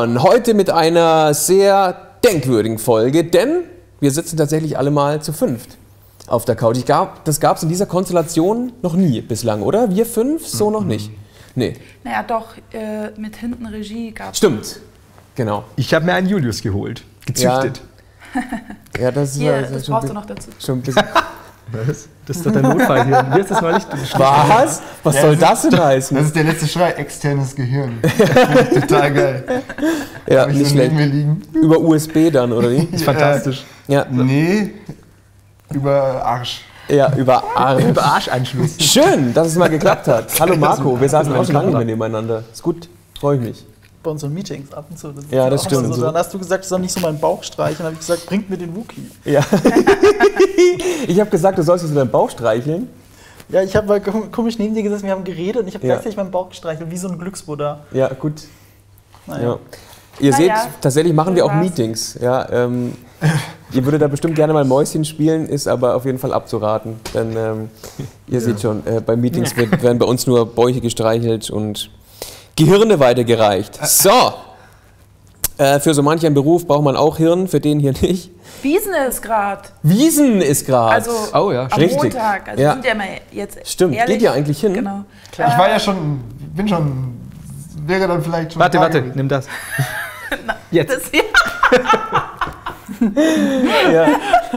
Simon, heute mit einer sehr denkwürdigen Folge, denn wir sitzen tatsächlich alle mal zu fünft auf der Couch. Ich gab, das gab es in dieser Konstellation noch nie bislang, oder? Wir fünf so noch nicht. Nee, Naja, doch, äh, mit hinten Regie gab es. stimmt. Genau. Ich habe mir einen Julius geholt. Gezüchtet. Ja, das ist, Hier, ja- das schon, brauchst du noch dazu. schon ein bisschen. Was? Das ist doch der Notfall hier. Wie ist das neulich? Was? Was Ja, soll das das denn heißen? Das ist der letzte Schrei, externes Gehirn. Total geil. Ja, Hab ich nicht schlecht. mir. Über USB dann, oder wie? ist fantastisch. Ja, Nee, über Arsch. ja über Arsch. Über Arschanschluss. Schön, dass es mal geklappt hat. Hallo Marco, wir saßen auch schon lange nicht mehr Kamera. nebeneinander. Ist gut, freue ich mich. Bei unseren Meetings ab und zu. Das Ja, das stimmt. So. Dann hast du gesagt, ich soll nicht so meinen Bauch streicheln. Dann habe ich gesagt, bringt mir den Wookie. Ja. ich habe gesagt, du sollst jetzt deinen Bauch streicheln. Ja, ich habe mal kom- komisch neben dir gesessen, wir haben geredet und ich habe Ja. gleichzeitig meinen Bauch gestreichelt, wie so ein Glücksbuddha. Ja, gut. Naja. Ja. Ihr Na seht, ja, tatsächlich machen wir so auch. Meetings. Ja, ähm, ihr würdet da bestimmt gerne mal Mäuschen spielen, ist aber auf jeden Fall abzuraten. Denn ähm, ihr seht schon, äh, bei Meetings wird, werden bei uns nur Bäuche gestreichelt und Gehirne weitergereicht. So! Äh, für so manch einen Beruf braucht man auch Hirn, für den hier nicht. Wiesen ist gerade. Wiesen ist gerade. Also Oh ja, am richtig. Montag. Also Ja. sind ja mal jetzt Stimmt, ehrlich. geht ihr eigentlich hin? Genau. Ich war ja schon, bin schon, wäre dann vielleicht schon. Warte, warte, gewesen. nimm das. Jetzt. Das, ja.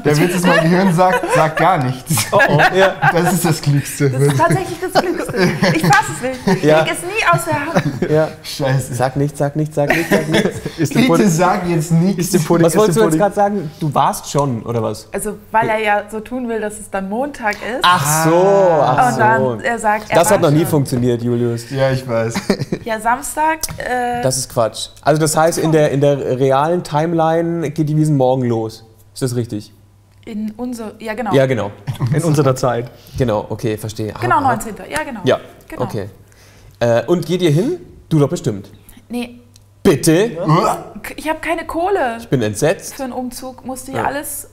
Der Witz ist, mein Gehirn sagt, sagt gar nichts. Oh, oh. ja. Das ist das Klügste. das ist tatsächlich das Glückste. Ich fasse es nicht. Ich Ja. leg es nie aus der Hand. ja. Scheiße. Sag nichts, sag nichts, sag nichts, sag nichts. Ist Bitte sag jetzt nichts. Was wolltest du jetzt gerade sagen? Du warst schon, oder was? Also, weil er ja so tun will, dass es dann Montag ist. Ach so, ach und so. dann er sagt, er Das hat noch nie schon. funktioniert, Julius. Ja, ich weiß. Ja, Samstag. Äh, Das ist Quatsch. Also das heißt, in der, in der realen Timeline geht die Wiesen morgen los. Ist das richtig? in unser. Ja, genau. Ja, genau. In unserer Zeit. Genau, okay, verstehe. Genau, Ah, ah. 19. Ja, genau. Ja, Genau. okay. Äh, und geht ihr hin? Du doch bestimmt. Nee, Bitte? k- ich habe keine Kohle Ich bin entsetzt. für einen Umzug. Musste ich Ja. alles.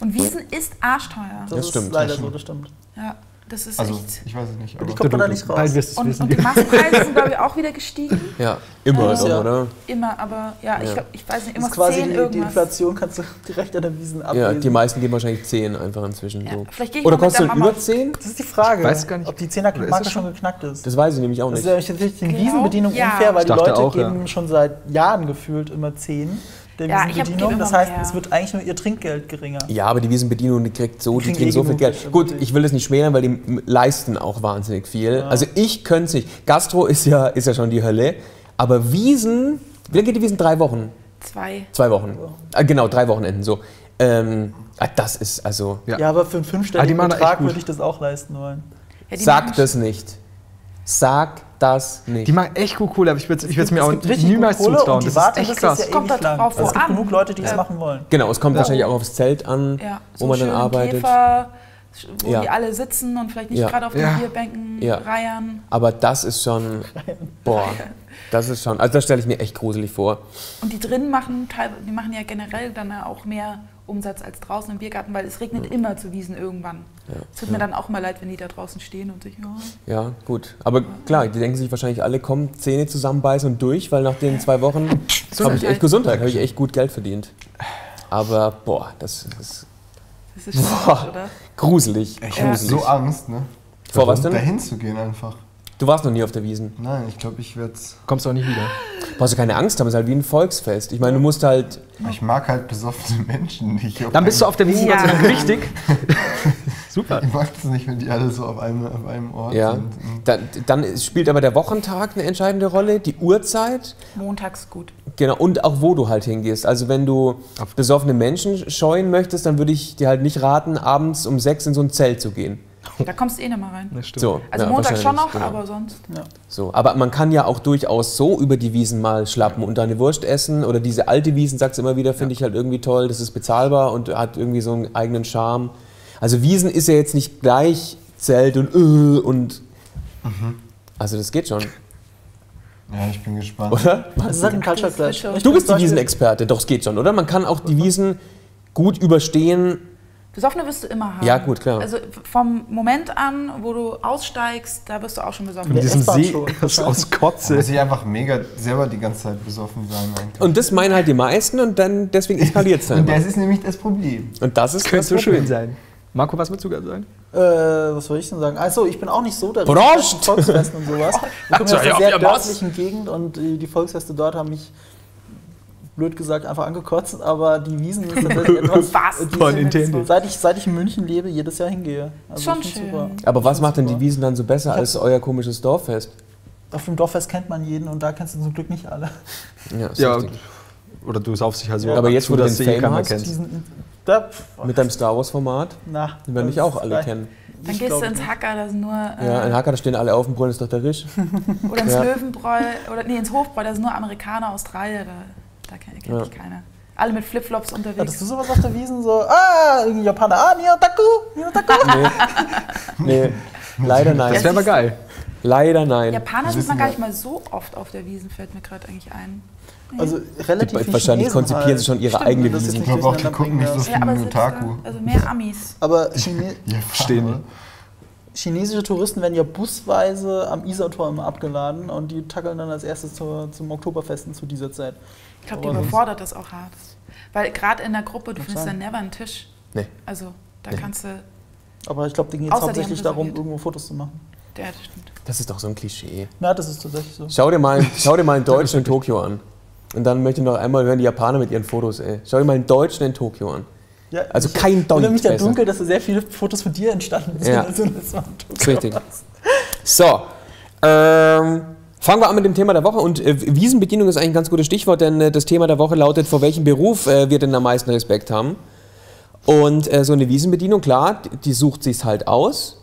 Und Wiesen ist arschteuer. Das, Das ist stimmt, leider so, das stimmt. Ja, das ist Also, echt. ich weiß es nicht. Ich Aber komme da nicht raus. Bald wirst du es Und, wissen. und die Massenpreise sind, glaube ich, auch wieder gestiegen. Ja, immer Ja. doch, oder? Immer, aber ja, ich, Ja. glaub, ich weiß nicht, Das immer ist quasi 10 die, die irgendwas. Inflation, kannst du direkt an der Wiesen Ja, ablesen. die meisten geben wahrscheinlich 10 einfach inzwischen. Ja, so. vielleicht gehe ich Oder kostet der über Mama. 10? das ist die Frage, weiß gar nicht. ob die Oder ist 10er-Marke es schon schon? geknackt ist. Das weiß ich nämlich auch Das ist nicht. ja natürlich den Genau, Wiesenbedienung ja. unfair, weil Ich die Leute auch, ja. geben schon seit Jahren gefühlt immer 10 der Ja, Wiesenbedienung. Das heißt, mehr. es wird eigentlich nur ihr Trinkgeld geringer. Ja, aber die Wiesenbedienung, die kriegt so, die kriegen kriegen so viel Geld. Gut, ich will das nicht schmälern, weil die leisten auch wahnsinnig viel. Also ich könnte es nicht. Gastro ist ja, ist ja schon die Hölle. Aber Wiesen, wie lange geht die Wiesen? Drei Wochen? Zwei. Zwei Wochen. Äh, genau, drei Wochenenden so. Ähm, ah, das ist also. Ja. Ja, aber für einen Ah, die fünfstelligen echt Betrag würde ich das auch leisten wollen. Ja, Sag das nicht. Sag das nicht. Die machen echt gut Kohle, aber ich würde es mir auch niemals zutrauen. Das ist Warteliste echt krass. ist ja Kommt ewig da lang. drauf Also es gibt an. genug Leute, die es machen wollen. genau, es kommt wahrscheinlich auch aufs Zelt an, Ja, wo man dann arbeitet. Käfer, wo Ja. die alle sitzen und vielleicht nicht Ja. gerade auf den Ja. Bierbänken Ja. reiern. Aber das ist schon. Boah. Das ist schon. Also das stelle ich mir echt gruselig vor. Und die drinnen machen, teil- die machen ja generell dann ja auch mehr Umsatz als draußen im Biergarten, weil es regnet immer zu Wiesen irgendwann. Es tut mir dann auch mal leid, wenn die da draußen stehen und sich, ja, Ja, gut. Aber klar, die denken sich wahrscheinlich alle, komm, Zähne zusammenbeißen und durch, weil nach den zwei Wochen habe ich echt Gesundheit, habe ich echt gut Geld verdient. Aber boah, das ist das ist schon Boah. oder? gruselig. ich habe so Angst, ne? Vor was denn? Dahin zu gehen einfach. Du warst noch nie auf der Wiesen. Nein, ich glaube, ich werde es. Kommst du auch nicht wieder. Brauchst du keine Angst haben, es ist halt wie ein Volksfest. Ich meine, du musst halt. Ich mag halt besoffene Menschen nicht. Dann bist du auf der Wiesen Ja. Richtig. Super. Ich mag das nicht, wenn die alle so auf einem, auf einem Ort Ja. sind. Dann, dann spielt aber der Wochentag eine entscheidende Rolle, die Uhrzeit. Montags gut. Genau, und auch wo du halt hingehst. Also wenn du besoffene Menschen scheuen möchtest, dann würde ich dir halt nicht raten, abends um sechs in so ein Zelt zu gehen. Da kommst du eh nicht mal rein. So, Also ja, montags schon noch, genau. aber sonst. So, aber man kann ja auch durchaus so über die Wiesen mal schlappen und da eine Wurst essen oder diese alte Wiesen, sagst du immer wieder, finde ich halt irgendwie toll, das ist bezahlbar und hat irgendwie so einen eigenen Charme. Also Wiesen ist ja jetzt nicht gleich Zelt und äh, und also das geht schon, Ja, ich bin gespannt. oder? Das ist halt ein Culture Clash. Du bist die Wiesenexperte, doch es geht schon, oder? Man kann auch die Wiesen gut überstehen, Besoffene wirst du immer haben. Ja, gut, klar. Also vom Moment an, wo du aussteigst, da wirst du auch schon besoffen. In diesem See schon, aus, aus Da Kotze. muss ich einfach mega selber die ganze Zeit besoffen sein. Eigentlich. Und das meinen halt die meisten und dann deswegen eskaliert es dann. Und das ist nämlich das Problem. Und das ist Könnte das so Problem. schön sein. Marco, was willst du gerade sagen? Äh, was soll ich denn sagen? Also, ich bin auch nicht so der Prost! Volksfesten und sowas. Ich komme aus ja, einer sehr dörflichen Gegend und äh, die Volksfeste dort haben mich blöd gesagt einfach angekotzt, aber die Wiesen ist tatsächlich etwas, die sind- intended. seit ich, seit ich in München lebe, jedes Jahr hingehe. Also Schon schön. super. Aber was macht denn die Wiesen dann so besser als euer komisches Dorffest? Auf dem Dorffest kennt man jeden und da kennst du zum Glück nicht alle. Ja, ist Ja, oder du saufst dich halt so. Ja, aber jetzt, wo du den du eh Fame hast, kennst. Diesen, da, Mit deinem Star Wars-Format, den werden dich das auch alle kennen. Dann Ich gehst du ins. Hacker, da sind nur. Äh, Ja, in Hacker, da stehen alle auf dem Brunnen, ist doch der Risch. oder ins Ja. Löwenbräu, oder nee, ins Hofbräu, da sind nur Amerikaner, Australier, da, da kennt kenn Ja. ich keiner. Alle mit Flipflops Hattest unterwegs. du sowas auf der Wiesen? So, ah, irgendwie Japaner, ah, Niotaku, Niotaku. Nee, leider Das nein. wäre aber geil. Leider nein. Japaner Das sieht man gar nicht mal so oft auf der Wiesen, fällt mir gerade eigentlich ein. Also Die, relativ viel wahrscheinlich Chinesen konzipieren halt. sie schon ihre Stimmt, eigene das Wiesen. nicht Ich glaube auch, die gucken nicht so viel Ja, Otaku. also mehr Amis. Aber Chine Ja, Stehen die. chinesische Touristen werden ja busweise am Isartor immer abgeladen und die tackeln dann als erstes zur, zum Oktoberfesten zu dieser Zeit. Ich glaube, die überfordert das auch hart. Weil gerade in der Gruppe, du findest sein. dann never einen Tisch. Nee. Also da Nee. kannst du. Aber ich glaube, denen geht es die hauptsächlich darum, irgendwo Fotos zu machen. Der, das stimmt. Das ist doch so ein Klischee. Na, das ist tatsächlich so. Schau dir mal, schau dir mal einen Deutschen in Tokio an. Und dann möchte ich noch einmal hören die Japaner mit ihren Fotos, ey. Schau dir mal einen Deutschen in Tokio an. Ja, Also ich kein Deutsch mich da besser. dunkel, dass da sehr viele Fotos von dir entstanden sind. Ja. Also das war Das ist richtig. So, ähm, fangen wir an mit dem Thema der Woche. Und äh, Wiesenbedienung ist eigentlich ein ganz gutes Stichwort, denn äh, das Thema der Woche lautet, vor welchem Beruf äh, wir denn am meisten Respekt haben. Und äh, so eine Wiesenbedienung, klar, die, die sucht sich's halt aus.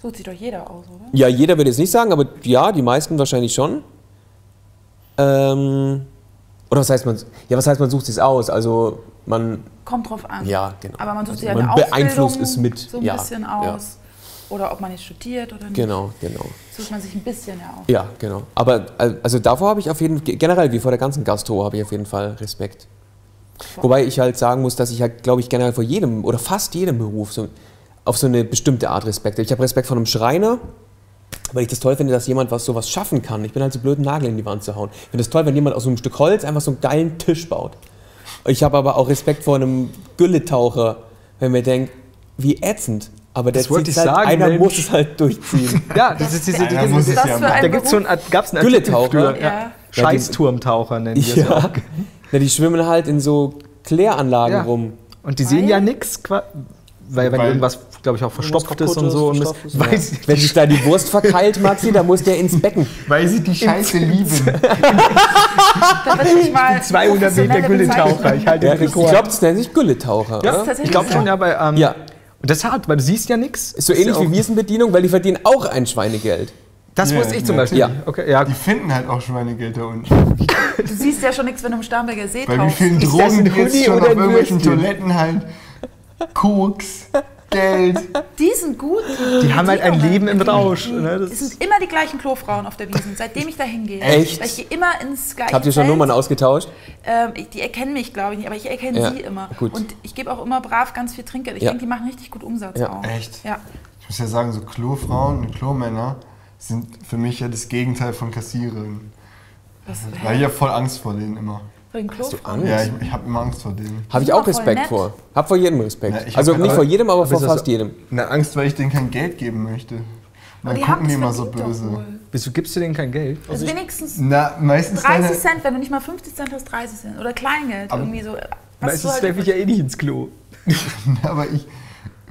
Sucht sich doch jeder aus, oder? Ja, jeder würde es nicht sagen, aber ja, die meisten wahrscheinlich schon. Ähm, oder was heißt man? Ja, was heißt man sucht sich's aus? Also man, Kommt drauf an. ja, genau. Aber man sucht Also sich man eine Ausbildung beeinflusst es mit. so ein ja, bisschen ja. Oder ob man jetzt studiert oder nicht. Genau, genau. Sucht man sich ein bisschen ja aus. Ja, genau. Aber also davor habe ich auf jeden Fall, generell wie vor der ganzen Gastro, habe ich auf jeden Fall Respekt. Wobei ich halt sagen muss, dass ich halt, glaube ich, generell vor jedem oder fast jedem Beruf so, auf so eine bestimmte Art Respekt habe. Ich habe Respekt vor einem Schreiner, weil ich das toll finde, dass jemand was sowas schaffen kann. Ich bin halt so blöd, einen Nagel in die Wand zu hauen. Ich finde es toll, wenn jemand aus so einem Stück Holz einfach so einen geilen Tisch baut. Ich habe aber auch Respekt vor einem Gülletaucher, wenn mir denkt, wie ätzend. Aber der Das wollte ich halt, sagen, einer Mensch. muss es halt durchziehen. Ja, das ist diese, Einer muss es das ja machen. da gibt's so ein, gab's einen Gülletaucher? früher. Ja. Scheißturmtaucher nennen die das ja. Ja. auch. ja, die schwimmen halt in so Kläranlagen Ja. rum. Und die sehen Weil? ja nichts, weil, wenn Weil- irgendwas, glaube ich, auch verstopft ist und ist, so. Und ist. weiß ich Wenn sich da die Wurst verkeilt, Maxi, dann muss der ins Becken. Weil sie die Scheiße lieben. Nicht mal 200 Meter Gülletaucher. Ich halte Ja, den ich Rekord. glaube, das nennt sich Gülletaucher. ja, ich glaube so. schon, ja, bei. Ähm, Ja. Und das ist hart, weil du siehst ja nichts. Ist so ähnlich wie Wiesenbedienung, weil die verdienen auch ein Schweinegeld. Das Ja, wusste ich zum Beispiel. natürlich. Okay, ja. Die finden halt auch Schweinegeld da unten. Du siehst ja schon nichts, wenn du im Starnberger See Bei wie vielen Ist das Drogen jetzt Hoodie schon oder auf ein irgendwelchen? Toiletten halt. Koks, Geld. Die sind gut. Die haben halt ein. Leben im Rausch. Ne? Das Es sind immer die gleichen Klofrauen auf der Wiesen, seitdem ich da hingehe. Echt? Weil ich gehe immer ins gleiche Habt ihr schon. Nummern ausgetauscht? Ähm, die erkennen mich, glaube ich, nicht, aber ich erkenne Ja, sie immer. gut. Und ich gebe auch immer brav ganz viel Trinkgeld. Ich Ja. denke, die machen richtig gut Umsatz Ja. auch. Echt? Ja. Ich muss ja sagen, so Klofrauen und Klomänner sind für mich ja das Gegenteil von Kassierern. Weil ich habe voll Angst vor denen immer. Wegen Klofrauen? Angst? Ja, ich, ich habe immer Angst vor denen. Habe ich auch Respekt vor. Hab vor jedem Respekt. Ja, also nicht vor jedem, aber aber vor fast jedem. Na, Angst, weil ich denen kein Geld geben möchte. Dann die gucken die immer so böse. Wieso gibst du denen kein Geld? Also wenigstens Na, meistens 30 dann, Cent, wenn du nicht mal 50 Cent hast, 30 Cent. Oder Kleingeld, Aber- irgendwie so. Meistens du halt- werfe ich ja eh nicht ins Klo. aber ich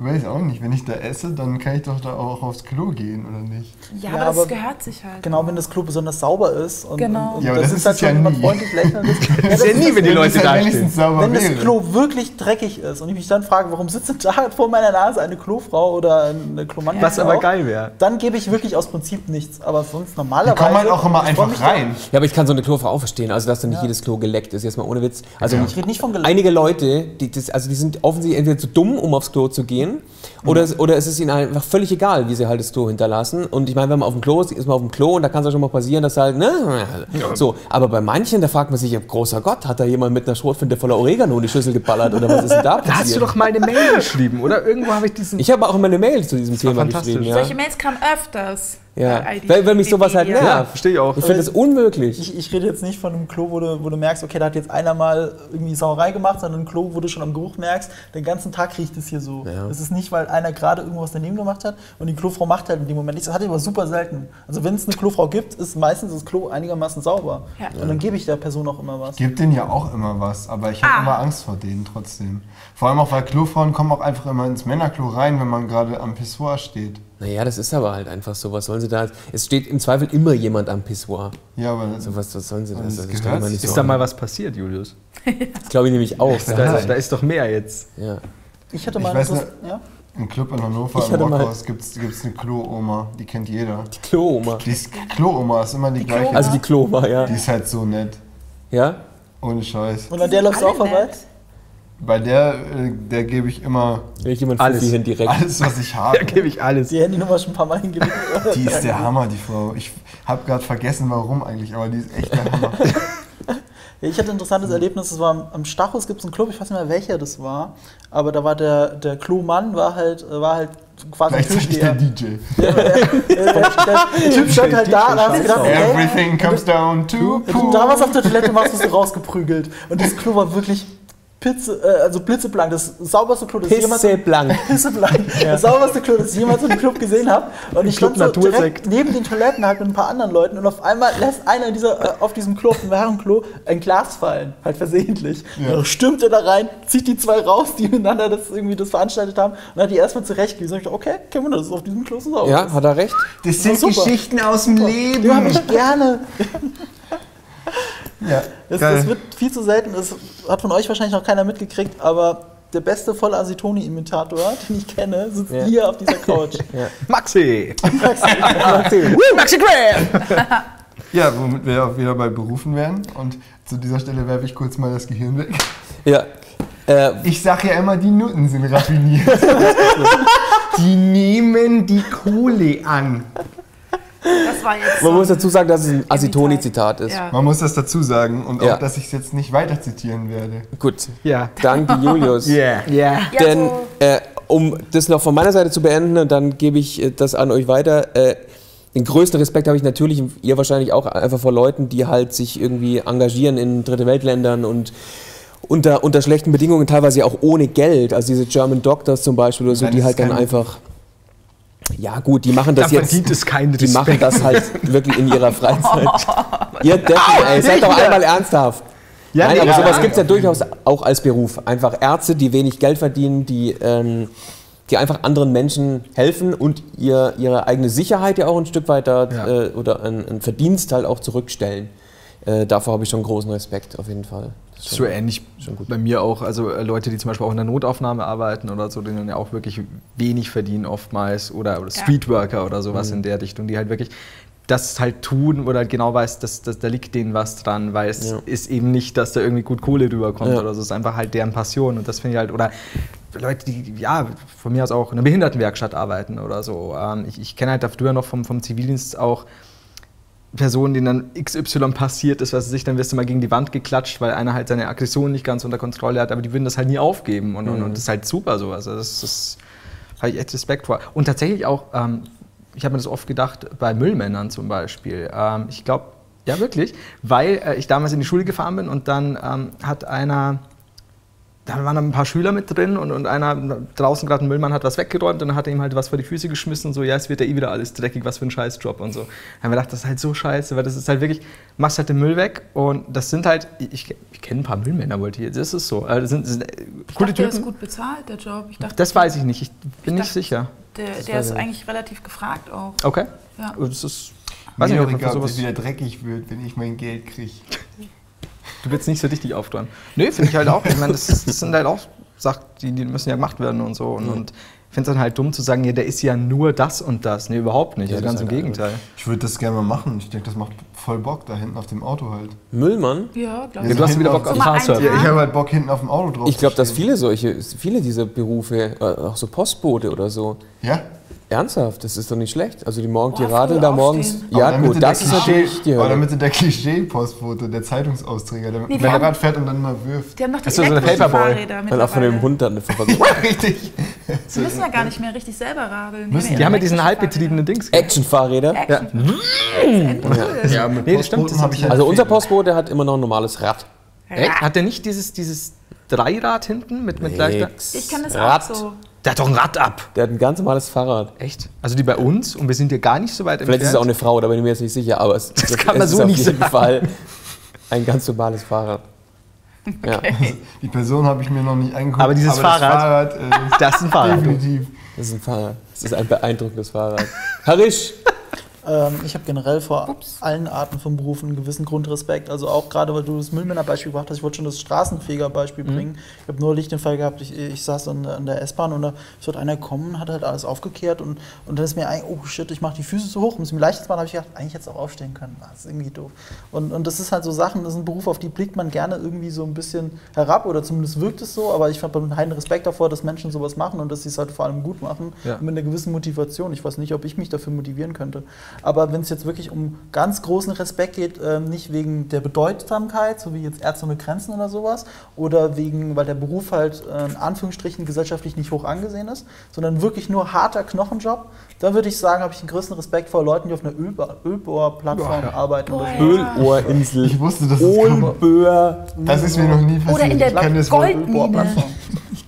weiß auch nicht, wenn ich da esse, dann kann ich doch da auch aufs Klo gehen, oder nicht? Ja, Ja, aber das aber- gehört sich halt. Genau, wenn das Klo besonders sauber ist. Und, Genau. und, und Ja, aber das, das ist halt ja schon immer nie. freundlich lächeln. Das, ja, Das ist ja nie, wenn die Wenn Leute da halt stehen. wenigstens sauber wenn das. Klo wirklich dreckig ist und ich mich dann frage, warum sitzt denn da vor meiner Nase eine Klofrau oder eine Klomann? Was aber geil wäre. Dann gebe ich wirklich aus Prinzip nichts. Aber sonst normalerweise. kommen halt auch immer einfach da- rein. Ja, aber ich kann so eine Klofrau auch verstehen, also dass da nicht Ja. jedes Klo geleckt ist, jetzt mal ohne Witz. Also Ja. Ich rede nicht von geleckt. einige Leute, die, das, also die sind offensichtlich entweder zu dumm, um aufs Klo zu gehen, gehen. Oder, es- oder es ist ihnen einfach völlig egal, wie sie halt das Klo hinterlassen. Und ich meine, wenn man auf dem Klo ist, ist man auf dem Klo und da kann es ja schon mal passieren, dass halt, ne? So, aber bei manchen, da fragt man sich, ja, großer Gott, hat da jemand mit einer Schrotflinte voller Oregano in die Schüssel geballert oder was ist denn da passiert? Da hast du doch mal eine Mail geschrieben, oder? Irgendwo habe ich diesen. ich habe auch immer eine Mail zu diesem Thema fantastisch. geschrieben. Ja, Solche Mails kamen öfters. Ja. bei ID Weil, weil mich sowas halt Wikipedia. ja, nervt. verstehe ich auch. Ich finde das unmöglich. Ich, ich rede jetzt nicht von einem Klo, wo du, wo du merkst, okay, da hat jetzt einer mal irgendwie Sauerei gemacht, sondern ein Klo, wo du schon am Geruch merkst, den ganzen Tag riecht es hier so. Ja. Es ist nicht, weil einer gerade irgendwas daneben gemacht hat und die Klofrau macht halt in dem Moment nichts. Das hatte ich aber super selten. Also wenn es eine Klofrau gibt, ist meistens das Klo einigermaßen sauber. Ja. Und dann gebe ich der Person auch immer was. Gibt denen ja auch immer was, aber ich habe Ah. immer Angst vor denen trotzdem. Vor allem auch, weil Klofrauen kommen auch einfach immer ins Männerklo rein, wenn man gerade am Pissoir steht. Naja, das ist aber halt einfach so. Was sollen sie da? Es steht im Zweifel immer jemand am Pissoir. Ja, aber So was, was sollen sie da? Und Das das ist, gehört doch immer nicht sich. so Ist da mal was passiert, Julius? Das glaube ich nämlich auch. Da, da ist doch mehr jetzt. ja. Ich hatte Ich mal weiß das, nicht. ja? im Club in Hannover, Ich im Rockhaus, gibt es eine Klo-Oma, die kennt jeder. Klo-Oma. Die Klo-Oma ist immer die, Die gleiche. Klo-Oma? Also die Kloma, ja. Die ist halt so nett. Ja? Ohne Scheiß. Und an der läufst du auch vorbei? Bei der, äh, der gebe ich immer ich Alles. Hin direkt. alles, was ich habe. Da gebe ich alles. Die Handynummer schon ein paar Mal hingelegt. Die ist der Hammer, die Frau. Ich habe gerade vergessen, warum eigentlich, aber die ist echt der Hammer. Ja, ich hatte ein interessantes Erlebnis, das war am, Stachus gibt es einen Club, ich weiß nicht mehr welcher das war, aber da war der, der Klomann war halt, war halt quasi ein Gleichzeitig der. DJ. Der, der, der, der Typ stand halt da und da hast gedacht, okay, Everything comes down to da was auf der Toilette machst, du rausgeprügelt. Und dieses Klo war wirklich Pizze, äh, also blitzeblank, das sauberste Klo, das ich jemals Pisseblank. Pisseblank. Das sauberste Klo, das ich jemals in einem Club gesehen habe. Und ich Club stand so direkt neben den Toiletten halt mit ein paar anderen Leuten und auf einmal lässt einer dieser, äh, auf diesem Klo, auf dem Herrenklo, ein Glas fallen, halt versehentlich. Ja. Dann stürmt er da rein, zieht die zwei raus, die miteinander das irgendwie das veranstaltet haben und hat die erstmal zurechtgewiesen. Und ich dachte, okay, kein Wunder, das ist auf diesem Klo so sauber. Ja, hat er recht? Das sind Geschichten aus dem Die habe ich gerne. Ja, Das, das wird viel zu selten. Das hat von euch wahrscheinlich noch keiner mitgekriegt, aber der beste volle Asitoni-Imitator, den ich kenne, sitzt Ja. hier auf dieser Couch. Maxi! Maxi Graham! ja, womit wir auch wieder bei Berufen wären. Und zu dieser Stelle werfe ich kurz mal das Gehirn weg. Ja. Äh, Ich sag ja immer, die Nutten sind raffiniert. die nehmen die Kohle an. War jetzt. man so muss dazu sagen, dass es ein. Asitoni-Zitat ist. Ja. Man muss das dazu sagen und Ja. auch, dass ich es jetzt nicht weiter zitieren werde. Gut. Ja. Danke, Julius. Yeah. Yeah. Ja, Denn äh, um das noch von meiner Seite zu beenden, und dann gebe ich äh, das an euch weiter. Äh, den größten Respekt habe ich natürlich, ihr wahrscheinlich auch, einfach vor Leuten, die halt sich irgendwie engagieren in Dritte Weltländern und unter, unter schlechten Bedingungen, teilweise auch ohne Geld. Also diese German Doctors zum Beispiel oder so, Nein, die halt dann einfach. Ja, gut, die machen das Da jetzt. verdient es keinen Die machen das halt wirklich in ihrer Freizeit. ihr Deppen, ey, seid doch einmal ernsthaft. Ja, Nein, nee, aber ja, sowas ja, gibt es ja durchaus auch als Beruf. Einfach Ärzte, die wenig Geld verdienen, die, ähm, die einfach anderen Menschen helfen und ihr, ihre eigene Sicherheit ja auch ein Stück weiter Ja. äh, oder einen, einen Verdienst halt auch zurückstellen. Äh, davor habe ich schon großen Respekt, auf jeden Fall. So schon- ähnlich gut. bei mir auch. Also äh, Leute, die zum Beispiel auch in der Notaufnahme arbeiten oder so, die dann ja auch wirklich wenig verdienen oftmals oder, oder Ja. Streetworker oder Mhm. sowas in der Richtung, die halt wirklich das halt tun oder halt genau weiß, dass, dass da liegt denen was dran, weil es Ja. ist eben nicht, dass da irgendwie gut Kohle rüberkommt Ja. oder so. Es ist einfach halt deren Passion und das finde ich halt, oder Leute, die ja von mir aus auch in einer Behindertenwerkstatt arbeiten oder so. Ähm, ich ich kenne halt da früher noch vom, vom Zivildienst auch Personen, denen dann XY passiert ist, was weiß ich, dann wirst du mal gegen die Wand geklatscht, weil einer halt seine Aggression nicht ganz unter Kontrolle hat, aber die würden das halt nie aufgeben und, und, und das ist halt super sowas. Also das ist habe ich echt Respekt vor. Und tatsächlich auch, ähm, ich habe mir das oft gedacht, bei Müllmännern zum Beispiel. Ähm, ich glaube, ja wirklich, weil äh, ich damals in die Schule gefahren bin und dann ähm, hat einer, da waren dann ein paar Schüler mit drin und, und einer draußen gerade ein Müllmann hat was weggeräumt und dann hat er ihm halt was vor die Füße geschmissen und so, ja, es wird ja eh wieder alles dreckig, was für ein Scheißjob und so. Da haben wir gedacht, das ist halt so scheiße, weil das ist halt wirklich, machst halt den Müll weg und das sind halt, ich, ich kenne ein paar Müllmänner, wollte ich jetzt, das ist so. Also das sind, das sind ich coole dachte, der ist Typen. gut bezahlt, der Job. Ich dachte, Das weiß ich nicht, ich bin Ich nicht dachte- sicher. der, der ist eigentlich relativ gefragt auch. Okay. Ja. Das ist, weiß Mir nicht, ob sowas, es wieder dreckig wird, wenn ich mein Geld kriege. du willst nicht so richtig aufdrehen. Nee, finde ich halt auch. Ich meine, das, ist- das sind halt auch Sachen, die, die müssen ja gemacht werden und so. Und, und finde es dann halt dumm zu sagen, ja, der ist ja nur das und das. Nee, überhaupt nicht. Ja, also das ganz ist im halt Gegenteil. Ich würde das gerne mal machen. Ich denke, das macht voll Bock da hinten auf dem Auto halt. Müllmann? Ja, glaube Ja, ich. du hast wieder Bock auf Fahrzeug. einen Ja, ich habe halt Bock hinten auf dem Auto drauf. Ich glaube, dass viele solche, viele dieser Berufe, äh, auch so Postbote oder so, Ja? Ernsthaft, das ist doch nicht schlecht. Also die morgen, die Boah, radeln da morgens. aufstehen. Aber Ja dann gut, das ist natürlich die Aber Hölle. damit der Klischee-Postbote, der Zeitungsausträger, der mit Nee, haben- Fahrrad fährt und dann mal wirft. Die haben doch die Ist so eine Paperboy. Fahrräder Und auch von dem. Hund dann eine Verfolgung. Richtig. Die müssen ja gar nicht mehr richtig selber radeln. Müssen Die haben ja diesen halbbetriebenen Dings. Action-Fahrräder. Fahrräder. Action. Ja, mit Nee, das stimmt, Postboten das habe ich halt Also unser. Postbote hat immer noch ein normales Rad. Echt? Hat der nicht dieses, dieses Dreirad hinten mit, mit leichter... Ich kann das Rad. auch so. Der hat doch ein Rad ab. Der hat ein ganz normales Fahrrad. Echt? Also die bei uns und wir sind ja gar nicht so weit Vielleicht ist es auch eine Frau, da bin ich mir jetzt nicht sicher, aber es, das kann man so ist auf nicht jeden sagen. Fall ein ganz normales Fahrrad. Ja, Die Person habe ich mir noch nicht angeguckt. Aber dieses das Fahrrad- Fahrrad äh, Das ist ein Fahrrad. definitiv. das ist ein Fahrrad. Das ist ein beeindruckendes Fahrrad. Harish! Ähm, ich habe generell vor allen Arten von Berufen einen gewissen Grundrespekt. Also auch gerade, weil du das Müllmänner-Beispiel gebracht hast, ich wollte schon das Straßenfeger-Beispiel bringen. Ich habe nur Licht den Fall gehabt, ich, ich saß an der, an der S-Bahn und da ist dort einer gekommen, hat halt alles aufgekehrt und, und dann ist mir eigentlich, oh shit, ich mache die Füße so hoch. Und es mir leicht habe ich gedacht, eigentlich hätte es auch aufstehen können. Ah, Das ist irgendwie doof. Und, und das ist halt so Sachen, das ist ein Beruf, auf die blickt man gerne irgendwie so ein bisschen herab oder zumindest wirkt es so, aber ich habe einen Respekt davor, dass Menschen sowas machen und dass sie es halt vor allem gut machen Ja. mit einer gewissen Motivation. Ich weiß nicht, ob ich mich dafür motivieren könnte. Aber wenn es jetzt wirklich um ganz großen Respekt geht, ähm, nicht wegen der Bedeutsamkeit, so wie jetzt Ärzte ohne Grenzen oder sowas, oder wegen, weil der Beruf halt äh, in Anführungsstrichen gesellschaftlich nicht hoch angesehen ist, sondern wirklich nur harter Knochenjob, dann würde ich sagen, habe ich den größten Respekt vor Leuten, die auf einer Ölbohrplattform arbeiten. Oder so. Boah, ja. Ölohrinsel. Ich wusste, dass es. Olböhr. Das ist mir noch nie passiert. Oder in der Goldmine.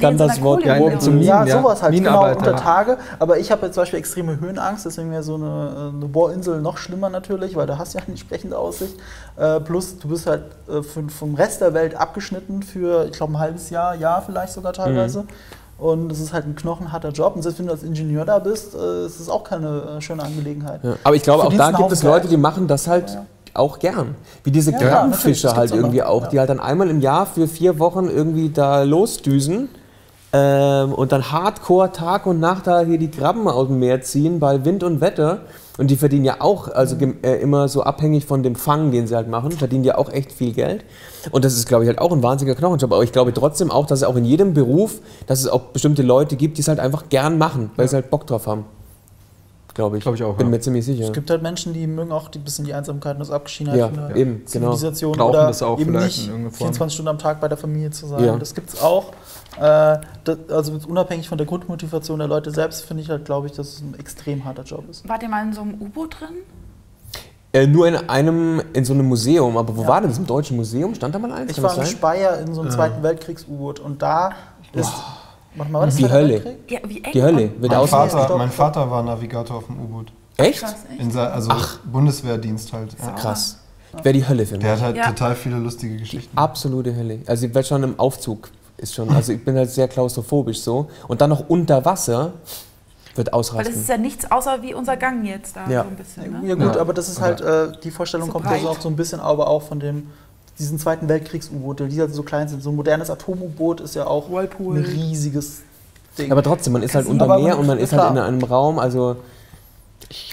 Kann das Wort Ja, morgen zum Minen, Ja, ja. sowas halt, genau, unter Tage. Aber ich habe jetzt zum Beispiel extreme Höhenangst, deswegen wäre so eine, eine Bohrinsel noch schlimmer natürlich, weil da hast du ja eine entsprechende Aussicht. Äh, plus, du bist halt äh, für, vom Rest der Welt abgeschnitten für, ich glaube, ein halbes Jahr, Jahr vielleicht sogar teilweise. Und es ist halt ein knochenharter Job. Und selbst wenn du als Ingenieur da bist, äh, ist es auch keine äh, schöne Angelegenheit. Ja. Aber ich glaube, auch da gibt es Leute, die machen das halt Ja. auch gern. Wie diese Ja, das halt irgendwie auch, Ja. die halt dann einmal im Jahr für vier Wochen irgendwie da losdüsen ähm, und dann hardcore Tag und Nacht da hier die Krabben aus dem Meer ziehen bei Wind und Wetter. Und die verdienen ja auch, also äh, immer so abhängig von dem Fang, den sie halt machen, verdienen ja auch echt viel Geld. Und das ist, glaube ich, halt auch ein wahnsinniger Knochenjob. Aber ich glaube trotzdem auch, dass es auch in jedem Beruf, dass es auch bestimmte Leute gibt, die es halt einfach gern machen, weil sie halt Bock drauf haben. Glaube ich. Glaube ich auch, Bin ja. mir ziemlich sicher. Es gibt halt Menschen, die mögen auch ein bisschen die Einsamkeit und das Abgeschiedenheit Ja, von der eben, genau. Zivilisation Brauchen oder das auch eben vielleicht nicht in irgendeiner Form. 24 Stunden am Tag bei der Familie zu sein. Ja. Das gibt es auch. Äh, das, also unabhängig von der Grundmotivation der Leute selbst finde ich halt, glaube ich, dass es ein extrem harter Job ist. Wart ihr mal in so einem U-Boot drin? Äh, nur in einem, in so einem Museum. Aber wo Ja. war denn das? Im Deutschen Museum? Stand da mal eins? Ich Kann war in? Speyer in so einem Zweiten Weltkriegs-U-Boot und da ist. Warte mal, war das Die Hölle. Ja, wie eng? Die Hölle. Wird Mein. Vater, mein. Vater war Navigator auf dem U-Boot. Echt? Krass, echt? Also Bundeswehrdienst halt. Ja. Krass. Wäre die Hölle für mich. Der hat halt Ja. total viele lustige Geschichten. Absolute Hölle. Also ich werde schon im Aufzug. Ist schon, also ich bin halt sehr klaustrophobisch so. Und dann noch unter Wasser wird Weil das ist ja nichts außer wie unser Gang jetzt da Ja. so ein bisschen. Ne? Ja gut, Ja. aber das ist halt, äh, die Vorstellung So kommt ja breit. so auch so ein bisschen aber auch von dem, diesen Zweiten Weltkriegs-U-Boot, die halt so klein sind. So ein modernes Atom-U-Boot ist ja auch Whirlpool. ein riesiges Ding. Aber trotzdem, man ist halt unter Meer und man ist halt in einem Raum, also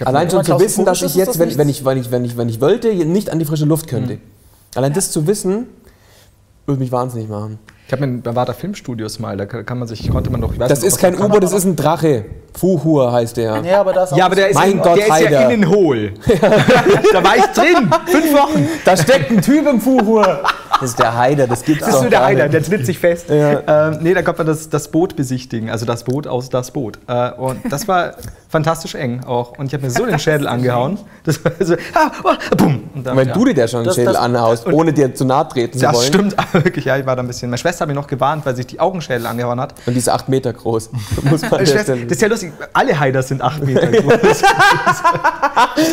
allein Ja, schon zu wissen, dass ich jetzt, das wenn, wenn, ich, wenn, ich, wenn, ich, wenn ich wollte, nicht an die frische Luft könnte. Allein das zu wissen, würde mich wahnsinnig machen. Ich habe in Bavaria Filmstudios mal, da kann man sich, konnte man doch, Das nicht, ist kein U-Boot, das ist ein Drache. Fuhur heißt der. ja, aber da ist auch Ja, aber der ist, Mein in, Gott, der ist Heider. ja innen hohl. da war ich drin. Fünf Wochen. Da steckt ein Typ im Fuhur. Das ist der Heider, das gibt's Das ist doch nur der gar Heiler, nicht. der tritt sich fest. Ähm, nee, da konnte man das, das Boot besichtigen, also das Boot aus das Boot. Äh, und das war fantastisch eng auch. Und ich habe mir so den Schädel angehauen. Das war so, ah, oh, bumm. Und dann, Wenn ja. du dir da schon einen Das- Schädel das- anhaust, ohne dir zu nahe treten zu Das wollen. stimmt aber wirklich, ja, ich war da ein bisschen. Meine Schwester hat mich noch gewarnt, weil sich die Augenschädel angehauen hat. Und die ist acht Meter groß. Muss man an Meine der Schwester, Stelle- das ist ja lustig, alle Haiders sind acht Meter groß.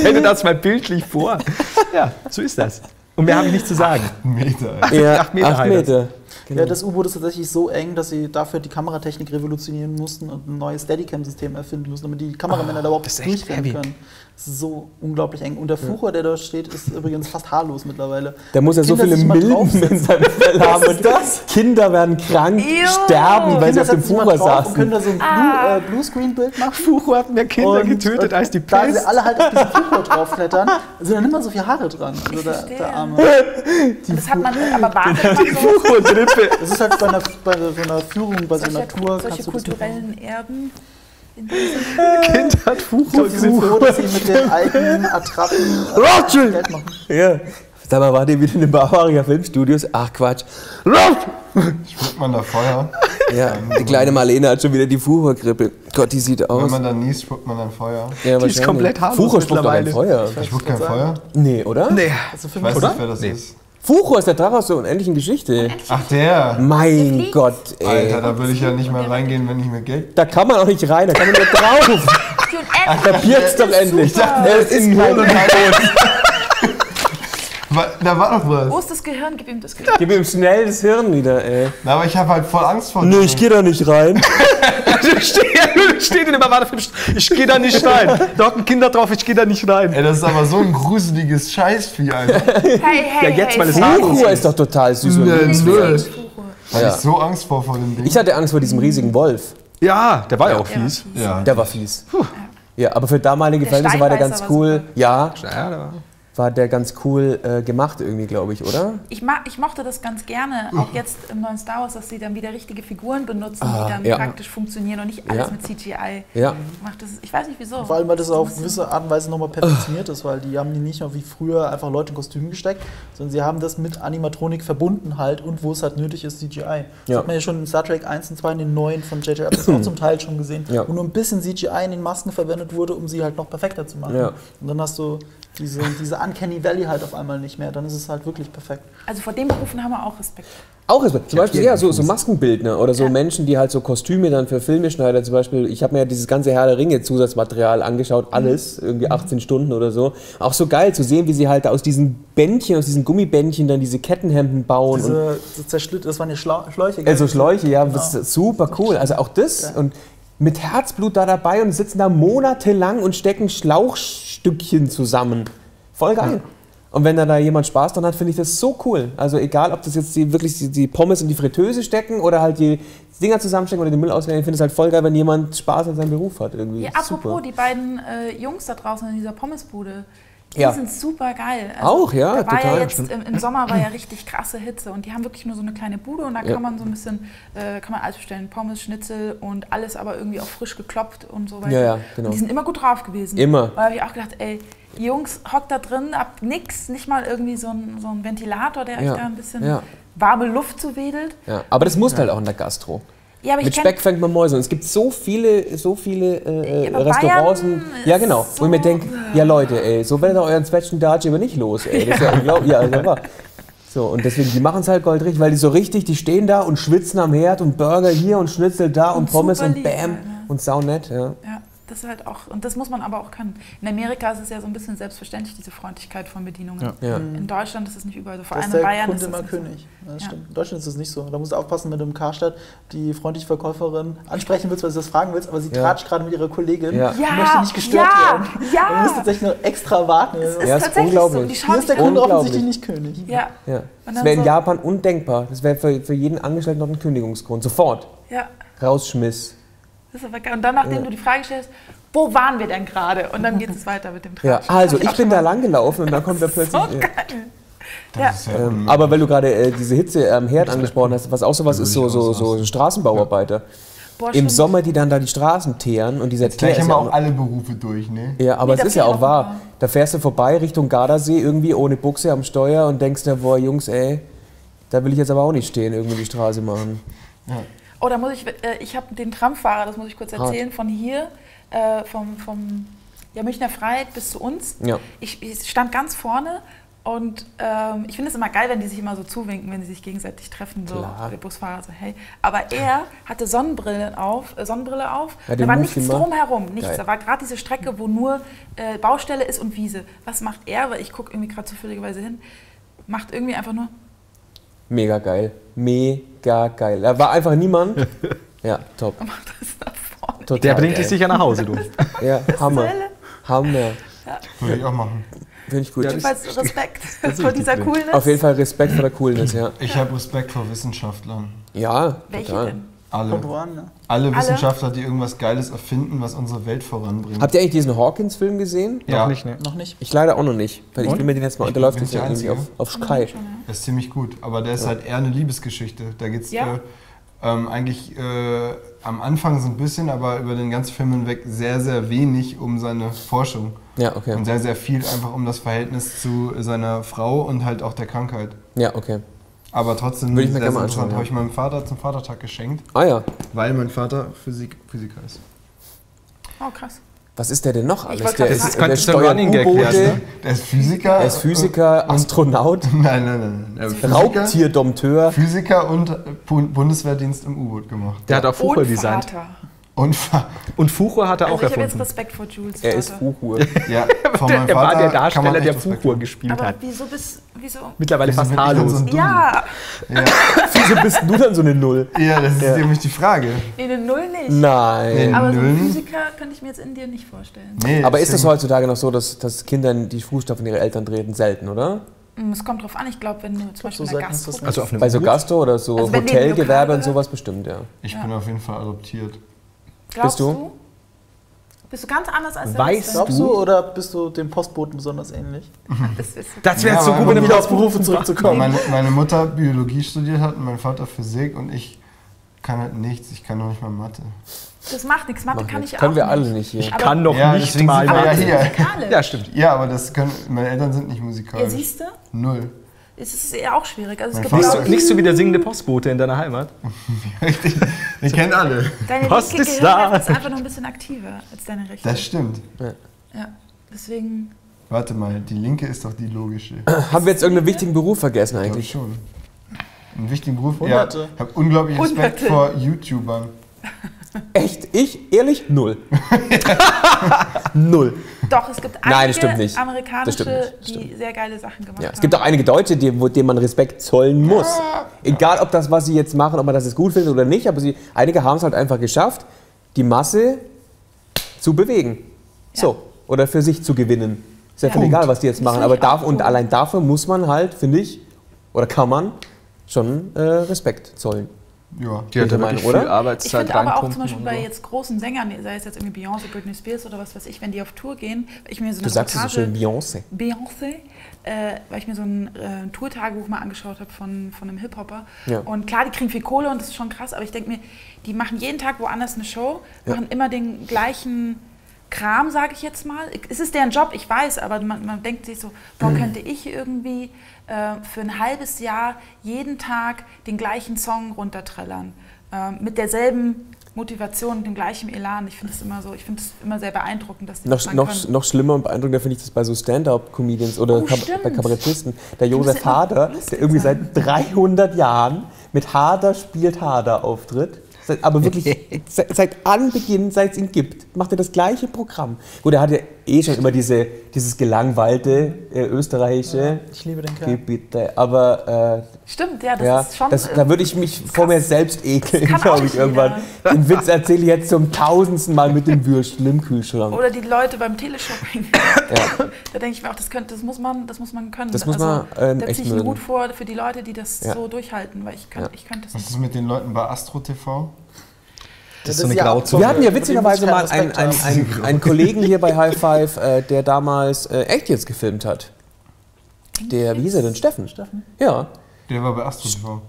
Stell dir das mal bildlich vor. Ja, so ist das. Und mehr habe ich nicht zu sagen. Meter. ja, acht Meter acht. Meter. Genau. Ja, das U-Boot ist tatsächlich so eng, dass sie dafür die Kameratechnik revolutionieren mussten und ein neues Steadicam-System erfinden mussten, damit die Kameramänner da überhaupt durchrennen können. Das ist so unglaublich eng. Und der Furor, der da steht, ist übrigens fast haarlos mittlerweile. Da muss er so Kinder viele sich mal Milben in seinem Fell haben. Was ist das? Kinder werden krank, Ew. sterben, weil sie Kinder auf dem Furor drauf und können saßen. da so ein Ah. Blue, äh, Bluescreen-Bild machen. Furo hat mehr Kinder Und- getötet und als die Da sie Pest. alle halt auf diesen Furor draufklettern, sind dann immer so viele Haare dran. Also der, der Arme. Und das hat man, aber wartet man so Furo-Grippe. Das ist halt bei einer, bei so einer Führung, bei so solche, Natur, solche kannst du das mitmachen. kulturellen Erben. In diesem Kind hat Und sie sind froh, dass sie mit den eigenen Attrappen äh, Rothschild! Geld machen. Ja. Sag mal, wart ihr wieder in den Bavaria Filmstudios? Ach Quatsch. Spuckt man da Feuer? Ja, die kleine Marlene hat schon wieder die Furor-Grippe. Gott, die sieht Wenn aus. man dann niest, spuckt man dann Feuer. Ja, Die ist komplett harmlos Furor spuckt doch kein. Feuer. Spuckt kein Feuer? Nee, oder? Nee. Also Ich weiß Oder? nicht, wer das Nee. ist. Furor ist der Drache aus der unendlichen Geschichte. Ach, der! Mein. Gott, ey. Alter, da würde ich ja nicht mal reingehen, wenn ich mir Geld. Da kann man auch nicht rein, da kann man nur drauf. Ach, Kapiert's doch endlich. super. Es ist kein Wa- Da war doch Wo was. ist das Gehirn? Gib ihm das Gehirn. Gib ihm schnell das Hirn wieder, ey. Na, aber ich habe halt voll Angst vor Nee, dem. ich geh da nicht rein. steht, steht in dem Erwartefilm, ich gehe da nicht rein. Da hocken Kinder drauf, ich gehe da nicht rein. Ey, das ist aber so ein gruseliges Scheißvieh, Alter. Hey, hey, Ja, jetzt, hey, Furor ist doch total süß. Nö, nö. Da hab Ja. ich so Angst vor, vor dem Ding. Ich hatte Angst vor diesem riesigen Wolf. Ja, der war ja auch fies. ja. Der war fies. Ja, aber für damalige Verhältnisse war der ganz cool. super. Ja, Ja, der war. War der ganz cool äh, gemacht irgendwie, glaube ich, oder? Ich, ich mochte das ganz gerne, auch jetzt im neuen Star Wars, dass sie dann wieder richtige Figuren benutzen, Ah, die dann ja. praktisch funktionieren und nicht alles Ja. mit CGI Ja. gemacht. Das ich weiß nicht wieso. Vor allem, weil das auf gewisse Art und Weise nochmal perfektioniert ist, weil die haben die nicht mehr wie früher einfach Leute in Kostümen gesteckt, sondern sie haben das mit Animatronik verbunden halt und wo es halt nötig ist, CGI. Das Ja. hat man ja schon in Star Trek 1 und 2 in den neuen von J.J. Abrams auch zum Teil schon gesehen, Ja. wo nur ein bisschen CGI in den Masken verwendet wurde, um sie halt noch perfekter zu machen. Ja. Und dann hast du diese, diese Uncanny Valley halt auf einmal nicht mehr, dann ist es halt wirklich perfekt. Also vor den Berufen haben wir auch Respekt. Auch ist, zum Beispiel, ja, so, so. Maskenbildner oder so Ja. Menschen, die halt so Kostüme dann für Filme schneiden. Zum Beispiel, ich habe mir ja dieses ganze Herr der Ringe Zusatzmaterial angeschaut, alles, irgendwie 18 Stunden oder so. Auch so geil zu sehen, wie sie halt aus diesen Bändchen, aus diesen Gummibändchen dann diese Kettenhemden bauen. und Diese, diese zerschlitt, das waren ja Schla Schläuche. gell? Also Schläuche, ja, Genau. das ist super cool. Also auch das und mit Herzblut da dabei und sitzen da monatelang und stecken Schlauchstückchen zusammen. Voll geil. Und wenn da, da jemand Spaß dran hat, finde ich das so cool. Also egal, ob das jetzt die, wirklich die, die Pommes in die Fritteuse stecken oder halt die Dinger zusammenstecken oder den Müll ausleeren. Ich finde es halt voll geil, wenn jemand Spaß an seinem Beruf hat. Irgendwie. Ja, apropos, die beiden äh, Jungs da draußen in dieser Pommesbude, die Ja. sind super geil. Auch, ja, da war total, ja jetzt im, im Sommer war ja richtig krasse Hitze und die haben wirklich nur so eine kleine Bude und da Ja. kann man so ein bisschen, äh, kann man alles bestellen, Pommes, Schnitzel und alles aber irgendwie auch frisch geklopft und so weiter. Ja, ja, genau. Und die sind immer gut drauf gewesen. Immer. Da habe ich auch gedacht, ey, Jungs, hockt da drin, habt nix, nicht mal irgendwie so ein, so ein Ventilator, der euch da ein bisschen warme Luft zuwedelt. Ja, aber das muss halt auch in der Gastro. Ja, aber Mit Speck fängt man Mäuse. Und es gibt so viele, so viele äh, Ja, aber Restaurants. Bayern ja, genau. ist Wo ich mir so- denke, ja Leute, ey, so werdet ihr euren Zwetschgen Darchi aber nicht los, ey. Das ist ja unglaublich. Ja, wahr. So, und deswegen, die machen es halt goldrichtig, weil die so richtig, die stehen da und schwitzen am Herd und Burger hier und Schnitzel da und, Und Pommes und Bam ja. und saunett, ja. Ja, das ist halt auch, und das muss man aber auch können. In Amerika ist es ja so ein bisschen selbstverständlich, diese Freundlichkeit von Bedienungen. ja. In Deutschland ist es nicht überall so. Vor allem ist in Bayern Kunde ist es immer nicht so. König. Ja, das Ja. stimmt. In Deutschland ist es nicht so. Da musst du aufpassen, wenn du im Karstadt die freundliche Verkäuferin ansprechen willst, weil du das fragen willst, aber sie Ja. tratscht gerade mit ihrer Kollegin Ja. und Ja, möchte nicht gestört ja, werden. ja. Du musst tatsächlich noch extra warten. Es ist Ja, ist tatsächlich unglaublich. so. Die Hier schauen ist der sich Kunde offensichtlich nicht König. Ja, ja. Das wäre in so- Japan undenkbar. Das wäre für, für jeden Angestellten noch ein Kündigungsgrund. Sofort. ja. Rausschmiss. Das ist aber geil. Und dann, nachdem du die Frage stellst, wo waren wir denn gerade? Und dann geht es weiter mit dem Ja, Tratschen. also hab ich bin da lang gelaufen und dann kommt da plötzlich. mal- So ja. geil. Ja. ja Ähm, aber weil du gerade äh, diese Hitze am Herd angesprochen hast, was auch sowas ist, so, so, so Straßenbauarbeiter. Boah, Im. Sommer, die dann da die Straßen teeren und dieser Teer Gleich haben ja wir auch alle Berufe durch, ne? ja, aber Nee, es ist ja auch wahr. paar. Da fährst du vorbei Richtung Gardasee irgendwie ohne Buchse am Steuer und denkst dir, boah, Jungs, ey, da will ich jetzt aber auch nicht stehen, irgendwie die Straße machen. Oh, da muss ich, äh, ich habe den Tramfahrer, das muss ich kurz erzählen, von hier, äh, vom, vom ja, Münchner Freiheit bis zu uns. Ja. Ich, ich stand ganz vorne und ähm, ich finde es immer geil, wenn die sich immer so zuwinken, wenn sie sich gegenseitig treffen, so Klar. der Busfahrer so, hey. Aber er hatte Sonnenbrille auf, äh, Sonnenbrille auf. Hat da war nichts gemacht? drumherum, nichts. Geil. Da war gerade diese Strecke, wo nur äh, Baustelle ist und Wiese. Was macht er? Weil ich gucke irgendwie gerade zufälligerweise hin. Macht irgendwie einfach nur Mega geil. Mega geil. Da war einfach niemand. Ja, top. Mach das nach vorne. Total Der bringt dich sicher nach Hause, du. Ja, Hammer. Hammer. Würde ich auch machen. Finde ich gut. Ja, Jedenfalls Respekt das vor dieser. Coolness. Auf jeden Fall Respekt vor der Coolness, ja. Ich habe Respekt vor Wissenschaftlern. Ja, Welche total. denn? Alle. Kommt drauf an, ne? Alle Alle? Wissenschaftler, die irgendwas Geiles erfinden, was unsere Welt voranbringt. Habt ihr eigentlich diesen Hawkins-Film gesehen? ja, Noch nicht, ne? Noch nicht. Ich leider auch noch nicht. Weil ich Und? will mir den jetzt mal, Ich der läuft jetzt der ja irgendwie auf, auf Sky. Schon, ja. Das ist ziemlich gut, aber der ist halt eher eine Liebesgeschichte. Da geht es Ja? äh, ähm, eigentlich äh, am Anfang so ein bisschen, aber über den ganzen Film hinweg sehr, sehr wenig um seine Forschung. Ja, okay. Und sehr, sehr viel einfach um das Verhältnis zu seiner Frau und halt auch der Krankheit. Ja, okay. Aber trotzdem Würde ich mir sehr, gerne mal anschauen, interessant. ja. Habe ich meinem Vater zum Vatertag geschenkt, Ah ja. weil mein Vater Physik, Physiker ist. Oh, krass. Was ist der denn noch alles? wollte Der, gerade ist, der Könnte steuert Running Gag U-Boote, ne? Der ist Physiker. er ist Physiker, Astronaut, Nein, nein, nein. nein. Physiker, Raubtierdompteur. Physiker und äh, Bu- Bundeswehrdienst im U-Boot gemacht. Der hat auch Und designt. Vater. Und Und Fuchur hat er Also auch ich habe jetzt erfunden. Respekt vor Jules Er ist Vater. Fuchur. ja, von Der, meinem er war Vater der kann Darsteller, der Fuchur gespielt Aber hat. wieso bist wieso? Mittlerweile Wieso fast ich haarlos. so ein? Ja, Ja, Wieso bist du dann so eine Null? ja, das ist nämlich die Frage. nee, eine Null nicht. Nein. Nee. Aber so einen Nullen? Physiker könnte ich mir jetzt in dir nicht vorstellen. Nee, Aber ist es heutzutage noch so, dass, dass Kinder die Fußstapfen ihrer Eltern treten? Selten, oder? Mm, Es kommt drauf an, ich glaube, wenn du zum Beispiel so Gastro Also auf einem Bei so? Gastro oder so Also Hotelgewerbe und sowas bestimmt, ja. Ich Ja. bin auf jeden Fall adoptiert. Glaubst Bist du? du? Bist du ganz anders als der Weißt Rest? Glaubst du oder bist du dem Postboten besonders ähnlich? Das Das wäre Ja, so gut, wenn man- wieder auf Berufe zurückzukommen. Meine, meine Mutter Biologie studiert hat und mein Vater Physik und ich kann halt nichts. Ich kann noch nicht mal Mathe. Das macht nichts. Mathe kann ich auch Können wir alle nicht hier. Ich Aber- kann noch Ja, nicht mal. ja Mathe. hier. Musikalisch. Ja, stimmt. Ja, aber das können, meine Eltern sind nicht Ja, musikalisch. siehst du? Null. Es ist eher auch schwierig. Also es Nicht so, ich, nicht so wie der singende Postbote in deiner Heimat. Richtig. Den kennen alle. deine Post linke ist da. Ist einfach noch ein bisschen aktiver als deine rechte. Das stimmt. ja, deswegen. Warte mal, die linke ist doch die logische. Haben wir jetzt irgendeinen wichtigen Beruf vergessen eigentlich? ich schon. Einen wichtigen Beruf. Hunderte. Ja, ich habe unglaublich Respekt Hunderte. vor YouTubern. Echt? Ich? Ehrlich? Null. Null. Doch, es gibt einige Nein, das stimmt nicht. amerikanische, Das stimmt nicht. Das die sehr geile Sachen gemacht Ja, haben. es gibt auch einige Deutsche, die, wo, denen man Respekt zollen muss. Egal, ob das, was sie jetzt machen, ob man das jetzt gut findet oder nicht, aber sie, einige haben es halt einfach geschafft, die Masse zu bewegen. So. Oder für sich zu gewinnen. Ist ja, Ja. völlig egal, was die jetzt machen. Aber darf, und allein dafür muss man halt, finde ich, oder kann man schon äh, Respekt zollen. Ja. Die hat ja wirklich oder? viel Ich Arbeitszeit finde aber auch zum Beispiel bei so. jetzt großen Sängern, sei es jetzt irgendwie Beyoncé, Britney Spears oder was weiß ich, wenn die auf Tour gehen, weil ich mir so eine Du sagst es so Reportage- schön, Beyoncé. Beyoncé, äh, weil ich mir so ein äh, Tourtagebuch mal angeschaut habe von, von einem Hip-Hopper. Ja. Und klar, die kriegen viel Kohle und das ist schon krass, aber ich denke mir, die machen jeden Tag woanders eine Show, machen immer den gleichen Kram, sage ich jetzt mal. Es ist deren Job, ich weiß, aber man, man denkt sich so, boah, könnte ich irgendwie äh, für ein halbes Jahr jeden Tag den gleichen Song runterträllern. Äh, mit derselben Motivation, dem gleichen Elan. Ich finde es immer so, ich finde es immer sehr beeindruckend, dass die Noch, das noch, können. noch schlimmer und beeindruckender finde ich das bei so Stand-Up-Comedians oder Oh, Kab stimmt. bei Kabarettisten. Der Josef Hader, der irgendwie sein. seit 300 Jahren mit Hader spielt Hader auftritt. Seit, aber wirklich seit, seit Anbeginn, seit es ihn gibt, macht er das gleiche Programm. Gut, er hat ja eh schon immer diese, dieses gelangweilte äh, österreichische Ich liebe den Kerl. Gebiete. Aber äh, Stimmt, ja, das ja, ist schon. das, da würde ich mich vor mir selbst ekeln, glaube ich, irgendwann. Den Witz erzähle ich jetzt zum tausendsten Mal mit dem Würstel im Kühlschrank. Oder die Leute beim Teleshopping. Ja. Da denke ich mir auch, das, könnte, das, muss man, das muss man können. Das muss man, ähm, da echt ziehe ich einen mögen. Hut vor für die Leute, die das Ja. so durchhalten, weil ich, kann, Ja. ich könnte es Was nicht. ist mit den Leuten bei Astro TV? Das ist so eine ja Grauzone. Wir hatten ja witzigerweise mal einen, einen, einen, einen Kollegen hier bei High Five, äh, der damals äh, echt jetzt gefilmt hat. Der, wie hieß er denn? Steffen. Steffen? Ja. Der war bei Astro TV.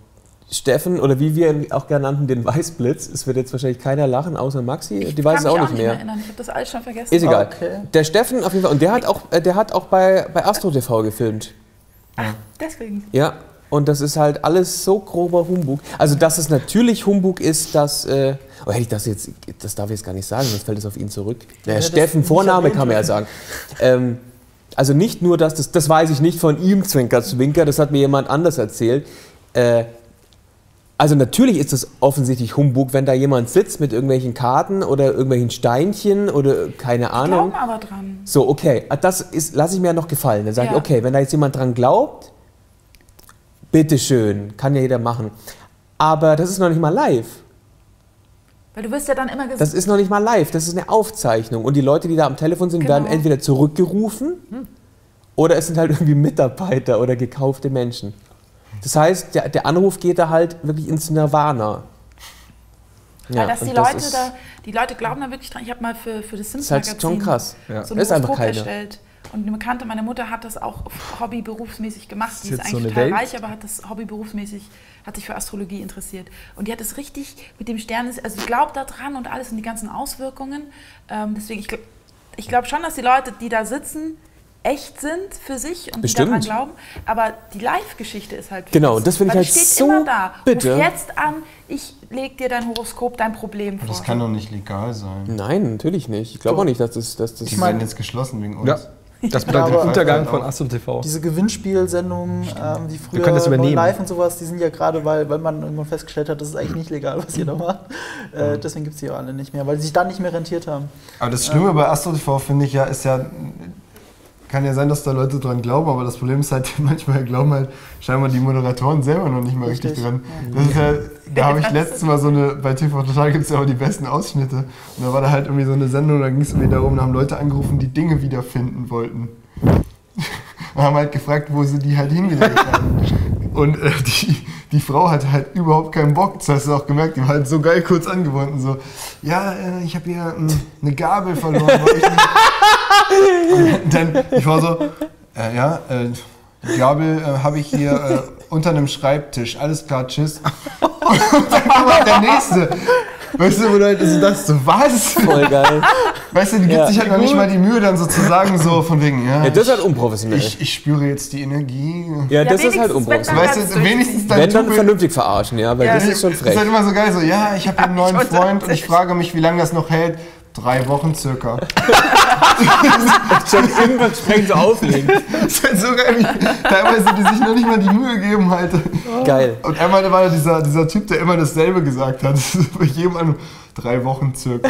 Steffen, oder wie wir ihn auch gerne nannten, den Weißblitz. Es wird jetzt wahrscheinlich keiner lachen, außer Maxi. Ich Die weiß es kann auch mich nicht mehr. erinnern. Ich habe das alles schon vergessen. Ist egal. Okay. Der Steffen auf jeden Fall. Und der hat auch, äh, der hat auch bei, bei Astro TV gefilmt. Deswegen. Ja. Und das ist halt alles so grober Humbug. Also, dass es natürlich Humbug ist, dass. Äh, oh, hätte ich das jetzt. Das darf ich jetzt gar nicht sagen, sonst fällt es auf ihn zurück. Naja, das Steffen, nicht Vorname kann man ja sagen. Ähm, also, nicht nur, dass das. Das weiß ich nicht von ihm, Zwinker, Zwinker, das hat mir jemand anders erzählt. Äh, also, natürlich ist es offensichtlich Humbug, wenn da jemand sitzt mit irgendwelchen Karten oder irgendwelchen Steinchen oder keine Ahnung. Glauben aber dran. So, okay, das ist, lasse ich mir ja noch gefallen. Dann sage Ja. ich, okay, wenn da jetzt jemand dran glaubt, bitteschön, kann ja jeder machen. Aber das ist noch nicht mal live. Weil du wirst ja dann immer gesagt, Das ist noch nicht mal live, das ist eine Aufzeichnung. Und die Leute, die da am Telefon sind, Genau. werden entweder zurückgerufen oder es sind halt irgendwie Mitarbeiter oder gekaufte Menschen. Das heißt, der, der Anruf geht da halt wirklich ins Nirvana. Ja, weil dass die Leute ist- da, die Leute glauben da wirklich dran. Ich habe mal für, für das Sims ist halt schon krass. Ja. so ein Ist einfach keiner. erstellt. Und eine Bekannte meiner Mutter hat das auch hobby berufsmäßig gemacht. Die ist jetzt so eigentlich eine total Welt? reich, aber hat das hobby berufsmäßig, hat sich für Astrologie interessiert. Und die hat es richtig mit dem Stern, also die glaubt da dran und alles und die ganzen Auswirkungen. Ähm, deswegen, ich glaube ich glaub schon, dass die Leute, die da sitzen, echt sind für sich und Bestimmt. die daran glauben. Aber die Live-Geschichte ist halt Genau, und das finde ich halt steht so immer da. bitte. Ruf jetzt an, ich leg dir dein Horoskop, dein Problem vor. Das kann doch nicht legal sein. Nein, natürlich nicht. Ich glaube auch nicht, dass das. Dass das Die mein- werden jetzt geschlossen wegen uns. Ja. Das bedeutet den Untergang von Astro TV. Diese Gewinnspielsendungen, ähm, die früher das übernehmen. Live und sowas, die sind ja gerade, weil, weil man irgendwann festgestellt hat, das ist eigentlich nicht legal, was ihr da macht. Äh, deswegen gibt es die auch alle nicht mehr, weil sie sich dann nicht mehr rentiert haben. Aber das Schlimme bei Astro TV finde ich ja, ist ja, kann ja sein, dass da Leute dran glauben, aber das Problem ist halt, manchmal glauben halt scheinbar die Moderatoren selber noch nicht mal richtig, Richtig, dran. Das ist ja, da habe ich letztes Mal so eine, bei TV Total gibt es ja auch die besten Ausschnitte. Und da war da halt irgendwie so eine Sendung, da ging es irgendwie darum, da haben Leute angerufen, die Dinge wiederfinden wollten. Und haben halt gefragt, wo sie die halt hingelegt haben. Und äh, die, die Frau hatte halt überhaupt keinen Bock. Das hast du auch gemerkt, die war halt so geil kurz angebunden. So, ja, äh, ich habe hier ähm, eine Gabel verloren. Und dann, ich war so, äh, ja, äh, die Gabel äh, habe ich hier äh, unter einem Schreibtisch. Alles klar, tschüss. Und dann kommt halt der Nächste. Weißt du, wo du halt so das so, was? voll geil. Weißt du, die gibt Ja. sich halt noch nicht mal die Mühe, dann so zu sagen, so von wegen, ja, Ja, das ist halt unprofessionell. ich, ich spüre jetzt die Energie. ja, das ist halt unprofessionell. Weißt du, wenigstens dann Wenn dann vernünftig verarschen, ja, weil Ja, das ist schon Das frech. ist halt immer so geil, so, ja, ich habe hier einen neuen Freund und ich frage mich, wie lange das noch hält. Drei Wochen circa. Schon irgendwann sprechen so auflegen. Das ist halt so geil, wie teilweise die sich noch nicht mal die Mühe geben halt. Geil. Und einmal da war ja dieser, dieser Typ, der immer dasselbe gesagt hat. Das ist bei jedem an drei Wochen circa.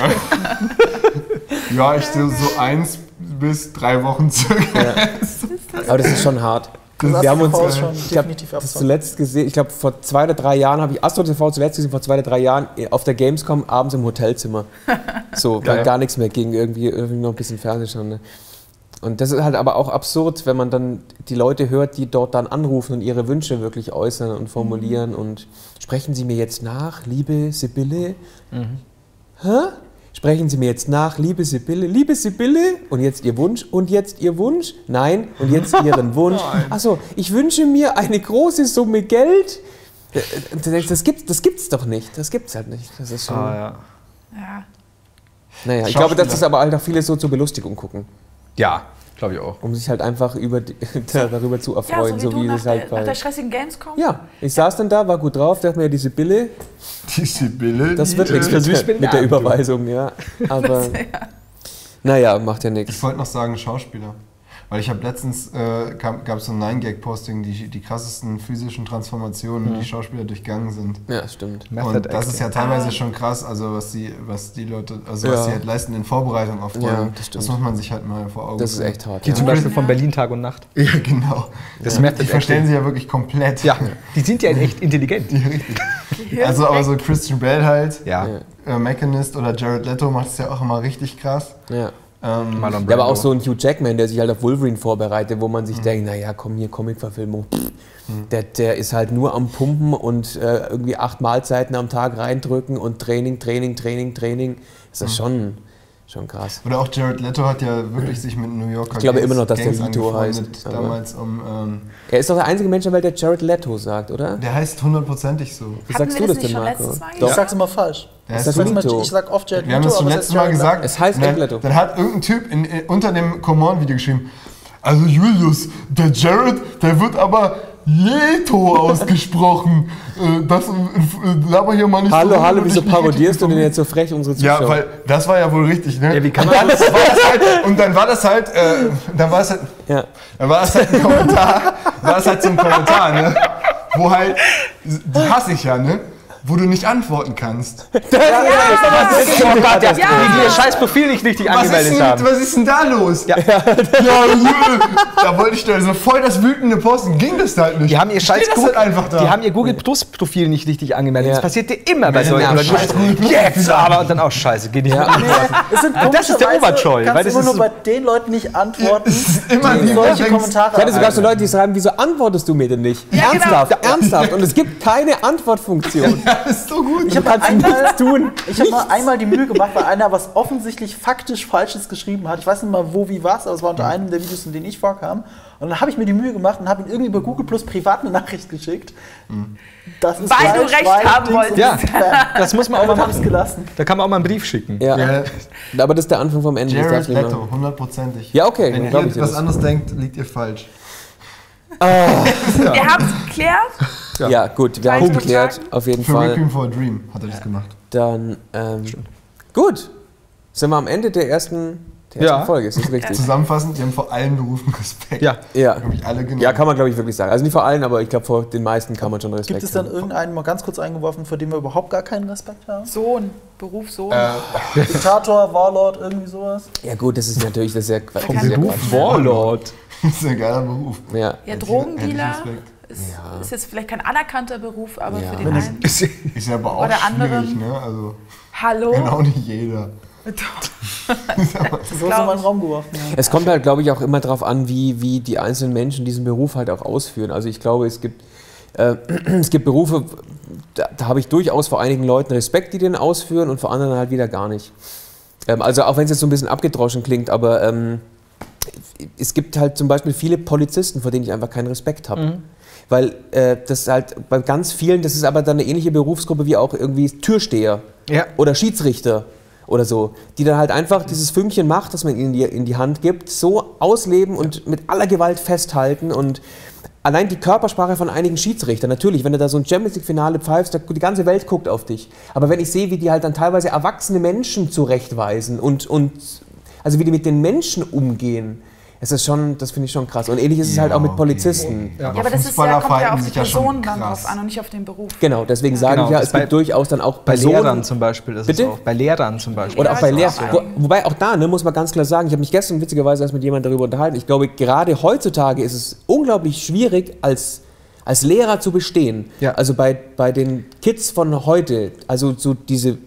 ja, ich so, so eins bis drei Wochen circa. Aber das ist schon hart. Das Wir haben uns, ist schon ich habe definitiv das abzocken. zuletzt gesehen, ich glaube vor zwei oder drei Jahren habe ich Astro TV zuletzt gesehen, vor zwei oder drei Jahren eh, auf der Gamescom abends im Hotelzimmer. So, weil gar nichts mehr ging, irgendwie, irgendwie noch ein bisschen Fernsehen schon. Ne? Und das ist halt aber auch absurd, wenn man dann die Leute hört, die dort dann anrufen und ihre Wünsche wirklich äußern und formulieren und sprechen Sie mir jetzt nach, liebe Sibylle? Hä? Sprechen Sie mir jetzt nach, liebe Sibylle, liebe Sibylle, und jetzt Ihr Wunsch, und jetzt Ihr Wunsch, nein, und jetzt Ihren Wunsch. Achso, ich wünsche mir eine große Summe Geld. Äh, Das, das, gibt's, das gibt's doch nicht, das gibt's halt nicht. Das ist schon, Ah, ja. Ja. naja, ich glaube, dass das aber halt auch viele so zur Belustigung gucken, Ja, glaube ich auch. um sich halt einfach über die, darüber zu Ja, erfreuen, so so wie, wie, du nach, das halt der, nach der bei... stressigen Gamescom. Ja, ich saß dann da, war gut drauf, dachte mir, diese Bille, Die Sibylle. das wird nichts mit, süß mit mit der. Überweisung, ja. Aber, naja, macht ja nichts. Ich wollte noch sagen Schauspieler. Weil ich habe letztens, äh, gab es so ein 9-Gag-Posting, die, die krassesten physischen Transformationen, die Schauspieler durchgangen sind. Ja, stimmt. Method und das ist ja teilweise schon krass, also was die, was die Leute, also Ja. was sie halt leisten in Vorbereitung auf Ja, Folgen. das das, stimmt. muss man sich halt mal vor Augen Das ist echt hart. Die Ja. zum Beispiel von Berlin Tag und Nacht. Ja, genau. Das Ja, Method die verstehen sie ja wirklich komplett. Ja, die sind ja echt intelligent. Also aber so Christian Bale halt, Ja. Ja. äh, Mechanist oder Jared Leto macht es ja auch immer richtig krass. Ja. Ähm, Ja, aber auch so ein Hugh Jackman, der sich halt auf Wolverine vorbereitet, wo man sich denkt, naja, komm hier, Comic-Verfilmung. pff, Der, der ist halt nur am Pumpen und äh, irgendwie acht Mahlzeiten am Tag reindrücken und Training, Training, Training, Training. Das ist schon, schon krass. Oder auch Jared Leto hat ja wirklich sich mit New Yorker Ich glaube Gangs- immer noch, dass der Gangs Leto angefreundet heißt, Damals um, ähm, Er ist doch der einzige Mensch der Welt, der Jared Leto sagt, oder? der heißt hundertprozentig so. Wie Hatten sagst du das das denn, Marco? Ich sag's immer falsch. Der Ist heißt Leto? ich sag oft Jared Wir haben das Leto, schon aber letztes Mal Jared gesagt. Es heißt echt Leto. Dann hat irgendein Typ in, unter dem Come-On-Video geschrieben, also Julius, der Jared, der wird aber Leto ausgesprochen. Äh, Das äh, laber hier mal nicht Hallo, so hallo, wieso parodierst du denn jetzt so frech unsere Zuschauer? Ja, weil das war ja wohl richtig, ne? Ja, wie kann und, dann war das halt, und dann war das halt, äh, dann war es halt, ja. dann war das halt ein Kommentar, war das halt so ein Kommentar, ne? Wo halt, die hasse ich ja, ne? Wo du nicht antworten kannst. Oh Gott, das, Ja. die ihr scheiß Profil nicht richtig Was ist, angemeldet denn, haben. was ist denn da los? Ja, ja, da wollte ich da so voll das wütende Posten. Ging das halt nicht. Die haben ihr scheiß das halt einfach da. Die haben ihr Google Plus Profil nicht richtig angemeldet. Ja. Das passiert dir immer bei Ja, solchen Leuten. Google Jetzt aber und dann auch scheiße. Geht nicht mehr Das ist der weil Kannst das du immer ist nur so- bei den Leuten nicht antworten, ist immer die solche Kommentare Ich hatte sogar schon Leute, die schreiben, wieso antwortest du mir denn nicht? Ja, genau. ernsthaft, ernsthaft. Und es gibt keine Antwortfunktion. Ist so gut. Ich habe einmal, nichts tun. Ich habe mal einmal die Mühe gemacht, weil einer was offensichtlich faktisch Falsches geschrieben hat. Ich weiß nicht mal wo, wie, was, aber es war unter einem der Videos, in denen ich vorkam. Und dann habe ich mir die Mühe gemacht und habe ihm irgendwie über Google Plus privat eine Nachricht geschickt. Das ist Weil du recht weil haben wolltest. Ja. Das muss man auch mal machen. gelassen. Da kann man auch mal einen Brief schicken. Ja. Ja, Aber das ist der Anfang vom Ende. Jared Leto, hundertprozentig. Ja, okay, Wenn ihr was anderes denkt, liegt ihr falsch. Wir haben es geklärt. Ja, gut, wir haben noch geklärt, auf jeden Für Fall. Requiem for a Dream hat er das gemacht. Dann, ähm, gut. Sind wir am Ende der ersten, der ersten Ja. Folge, ist das richtig? Zusammenfassend, wir haben vor allen Berufen Respekt. Ja. Ja. Ja, kann man glaube ich wirklich sagen. Also nicht vor allen, aber ich glaube vor den meisten kann man schon Respekt Gibt es dann haben. irgendeinen, mal ganz kurz eingeworfen, vor dem wir überhaupt gar keinen Respekt haben? Sohn, Beruf Sohn. Äh, Diktator, Warlord, irgendwie sowas? Ja gut, das ist natürlich das ist ja ja Beruf Quatsch. Warlord. das ist ein geiler Beruf. Ja. ja, Drogendealer ich Respekt. ist, ist jetzt vielleicht kein anerkannter Beruf, aber Ja. für den einen. Ist ja aber auch Oder schwierig, ne? Also, Hallo? genau nicht jeder. So glaub in meinen ich. Raum geworfen. Ja. Es kommt halt, glaube ich, auch immer darauf an, wie, wie die einzelnen Menschen diesen Beruf halt auch ausführen. Also ich glaube, es gibt, äh, es gibt Berufe, da, da habe ich durchaus vor einigen Leuten Respekt, die den ausführen und vor anderen halt wieder gar nicht. Ähm, also auch wenn es jetzt so ein bisschen abgedroschen klingt, aber ähm, es gibt halt zum Beispiel viele Polizisten, vor denen ich einfach keinen Respekt habe. Weil äh, das halt bei ganz vielen, das ist aber dann eine ähnliche Berufsgruppe wie auch irgendwie Türsteher Ja. oder Schiedsrichter oder so, die dann halt einfach dieses Fünkchen Macht, das man ihnen in die, in die Hand gibt, so ausleben und mit aller Gewalt festhalten und allein die Körpersprache von einigen Schiedsrichtern, natürlich, wenn du da so ein Champions League-Finale pfeifst, die ganze Welt guckt auf dich. Aber wenn ich sehe, wie die halt dann teilweise erwachsene Menschen zurechtweisen und, und also wie die mit den Menschen umgehen, es ist schon, das finde ich schon krass. Und ähnlich ist es halt auch mit okay. Polizisten. Ja, aber das ist ja, kommt ja auf die ja Person dann drauf an und nicht auf den Beruf. Genau, deswegen sage Genau, ich ja, es bei- gibt durchaus dann auch Bei Personen, Lehrern zum Beispiel ist Bitte? es auch. Bei Lehrern zum Beispiel. Oder Ja, auch bei Lehrern. Wo, wobei auch da, ne, muss man ganz klar sagen, ich habe mich gestern witzigerweise erst mit jemandem darüber unterhalten. Ich glaube, gerade heutzutage ist es unglaublich schwierig, als, als Lehrer zu bestehen. Ja. Also bei, bei den Kids von heute, also so diese,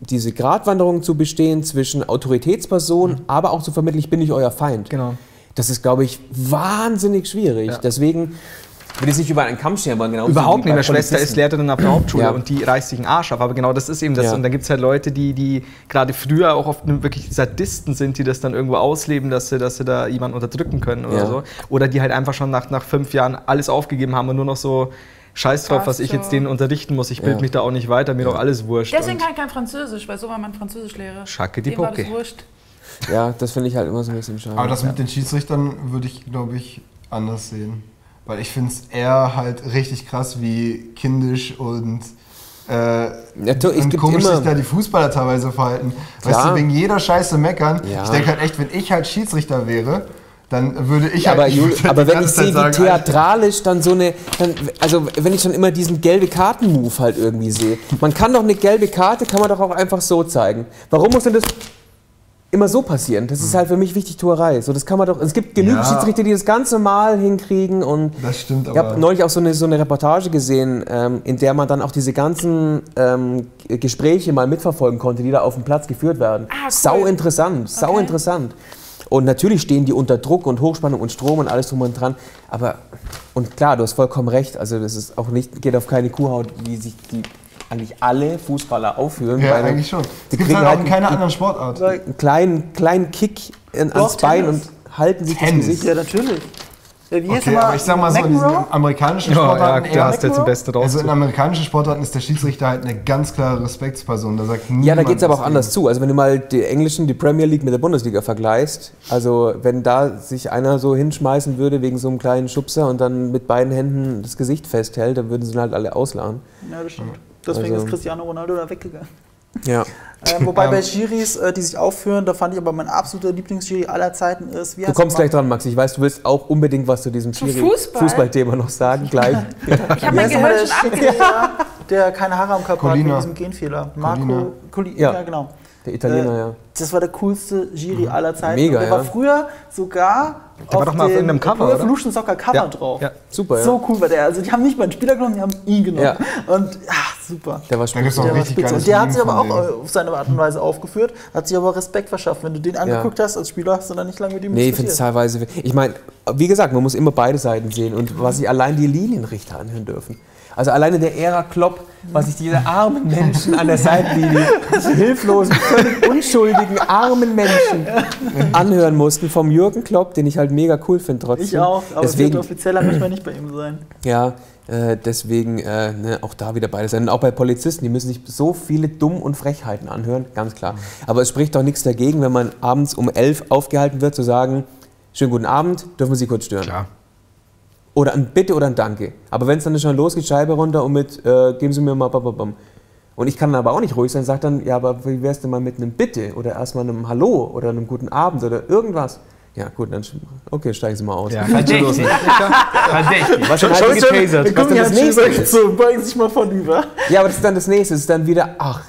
diese Gratwanderung zu bestehen zwischen Autoritätsperson, aber auch zu vermitteln, ich bin nicht euer Feind. Genau. Das ist, glaube ich, wahnsinnig schwierig. Ja. Deswegen will ich es nicht über einen Kamm scheren, aber genau Überhaupt nicht. Meine Schwester ist. Lehrerin auf der Hauptschule Ja. und die reißt sich einen Arsch auf. Aber genau das ist eben das. Ja. Und dann gibt es halt Leute, die, die gerade früher auch oft wirklich Sadisten sind, die das dann irgendwo ausleben, dass sie, dass sie da jemanden unterdrücken können oder so. Oder die halt einfach schon nach, nach fünf Jahren alles aufgegeben haben und nur noch so Scheiß drauf, was ich jetzt denen unterrichten muss. Ich bilde Ja. mich da auch nicht weiter, mir doch alles wurscht. Deswegen kann ich kein Französisch, weil so war mein Französischlehrer. Schacke die Dem war das Pocke. wurscht. Ja, das finde ich halt immer so ein bisschen schade. Aber das mit den Schiedsrichtern würde ich, glaube ich, anders sehen. Weil ich finde es eher halt richtig krass, wie kindisch und, äh, Ja, es und komisch sich da die Fußballer teilweise verhalten. Weißt Klar. du, wegen jeder Scheiße meckern. Ja. Ich denke halt echt, wenn ich halt Schiedsrichter wäre, dann würde ich Ja, halt aber, ich Jul, würde halt aber wenn ich ganze sehe, wie sagen, theatralisch dann so eine, dann, also wenn ich schon immer diesen gelbe Karten-Move halt irgendwie sehe. Man kann doch eine gelbe Karte, kann man doch auch einfach so zeigen. Warum muss denn das immer so passieren? Das ist halt für mich wichtig Tuerei. So, das kann man doch, es gibt genügend Ja. Schiedsrichter, die das ganz normal hinkriegen und Das stimmt, ich habe aber- neulich auch so eine, so eine Reportage gesehen, ähm, in der man dann auch diese ganzen ähm, Gespräche mal mitverfolgen konnte, die da auf dem Platz geführt werden. Ah, cool. Sau interessant, sau Okay. interessant. Und natürlich stehen die unter Druck und Hochspannung und Strom und alles drum und dran. Aber, und klar, du hast vollkommen recht. Also, das ist auch nicht, geht auf keine Kuhhaut, wie sich die eigentlich alle Fußballer aufführen. Ja, weil eigentlich schon. Die gibt kriegen halt auch in keiner anderen Sportart. einen kleinen, kleinen Kick in, ans Bein und halten sich Tennis. das Gesicht. Ja, natürlich. Ja, wie Okay, aber ich sag mal so, in diesen amerikanischen Ja, ja, Sportarten klar, eher, hast du jetzt am besten raus. also in amerikanischen Sportarten ist der Schiedsrichter halt eine ganz klare Respektsperson. Da sagt niemand Ja, da geht es aber auch anders zu. Also wenn du mal die englischen, die Premier League mit der Bundesliga vergleichst, also wenn da sich einer so hinschmeißen würde wegen so einem kleinen Schubser und dann mit beiden Händen das Gesicht festhält, dann würden sie ihn halt alle auslachen. Ja, das stimmt. Deswegen Also- ist Cristiano Ronaldo da weggegangen. Ja. Ähm, wobei bei Giris, äh, die sich aufführen, da fand ich aber mein absoluter Lieblingsgiri aller Zeiten ist. Wie Du kommst der gleich dran, Max. Ich weiß, du willst auch unbedingt was zu diesem Schiri- Fußball? Fußballthema noch sagen, gleich. Ich habe mein Gehirn der schon abgelegt. ja? der keine Haare am Körper Colina. hat wegen diesem Genfehler. Marco Colina. Colina, Ja. ja. genau. Der Italiener, Äh, ja. Das war der coolste Jury aller Zeiten. Mega, Und der ja. war früher sogar Der war doch mal auf dem irgendeinem Cover, Pro? Evolution Soccer Cover Ja, drauf. ja. Super, ja. So cool war der. Also die haben nicht mal einen Spieler genommen, die haben ihn genommen. Ja. Und ach, super. Der war spitze. auch Der war richtig spitze. Und der hat sich aber auch dem. auf seine Art und Weise aufgeführt, hat sich aber Respekt verschafft. Wenn du den angeguckt hast als Spieler, hast du dann nicht lange mit ihm Nee, ich finde es teilweise. Ich meine, wie gesagt, man muss immer beide Seiten sehen und was sich allein die Linienrichter anhören dürfen. Also alleine der Ära Klopp, was sich diese armen Menschen an der Seitenlinie, diese hilflosen, völlig unschuldigen, armen Menschen anhören mussten vom Jürgen Klopp, den ich halt mega cool finde trotzdem. Ich auch, aber deswegen, deswegen, offizieller möchte man nicht bei ihm sein. ja, äh, deswegen äh, ne, auch da wieder beide Seiten. Und auch bei Polizisten, die müssen sich so viele Dumm und Frechheiten anhören, ganz klar. Aber es spricht doch nichts dagegen, wenn man abends um elf aufgehalten wird, zu sagen, schönen guten Abend, dürfen wir Sie kurz stören. Klar. Oder ein Bitte oder ein Danke. Aber wenn es dann schon losgeht, Scheibe runter und mit, äh, geben Sie mir mal, bababam. Und ich kann dann aber auch nicht ruhig sein, sag dann, ja, aber wie wär's denn mal mit einem Bitte oder erstmal einem Hallo oder einem guten Abend oder irgendwas. Ja, gut, dann, okay, steigen Sie mal aus. Ja, los. Verdächtig. Was schon halb getasert, was dann das nächste ist. so, beugen sich mal von über. Ja, aber das ist dann das nächste. Das ist dann wieder, ach,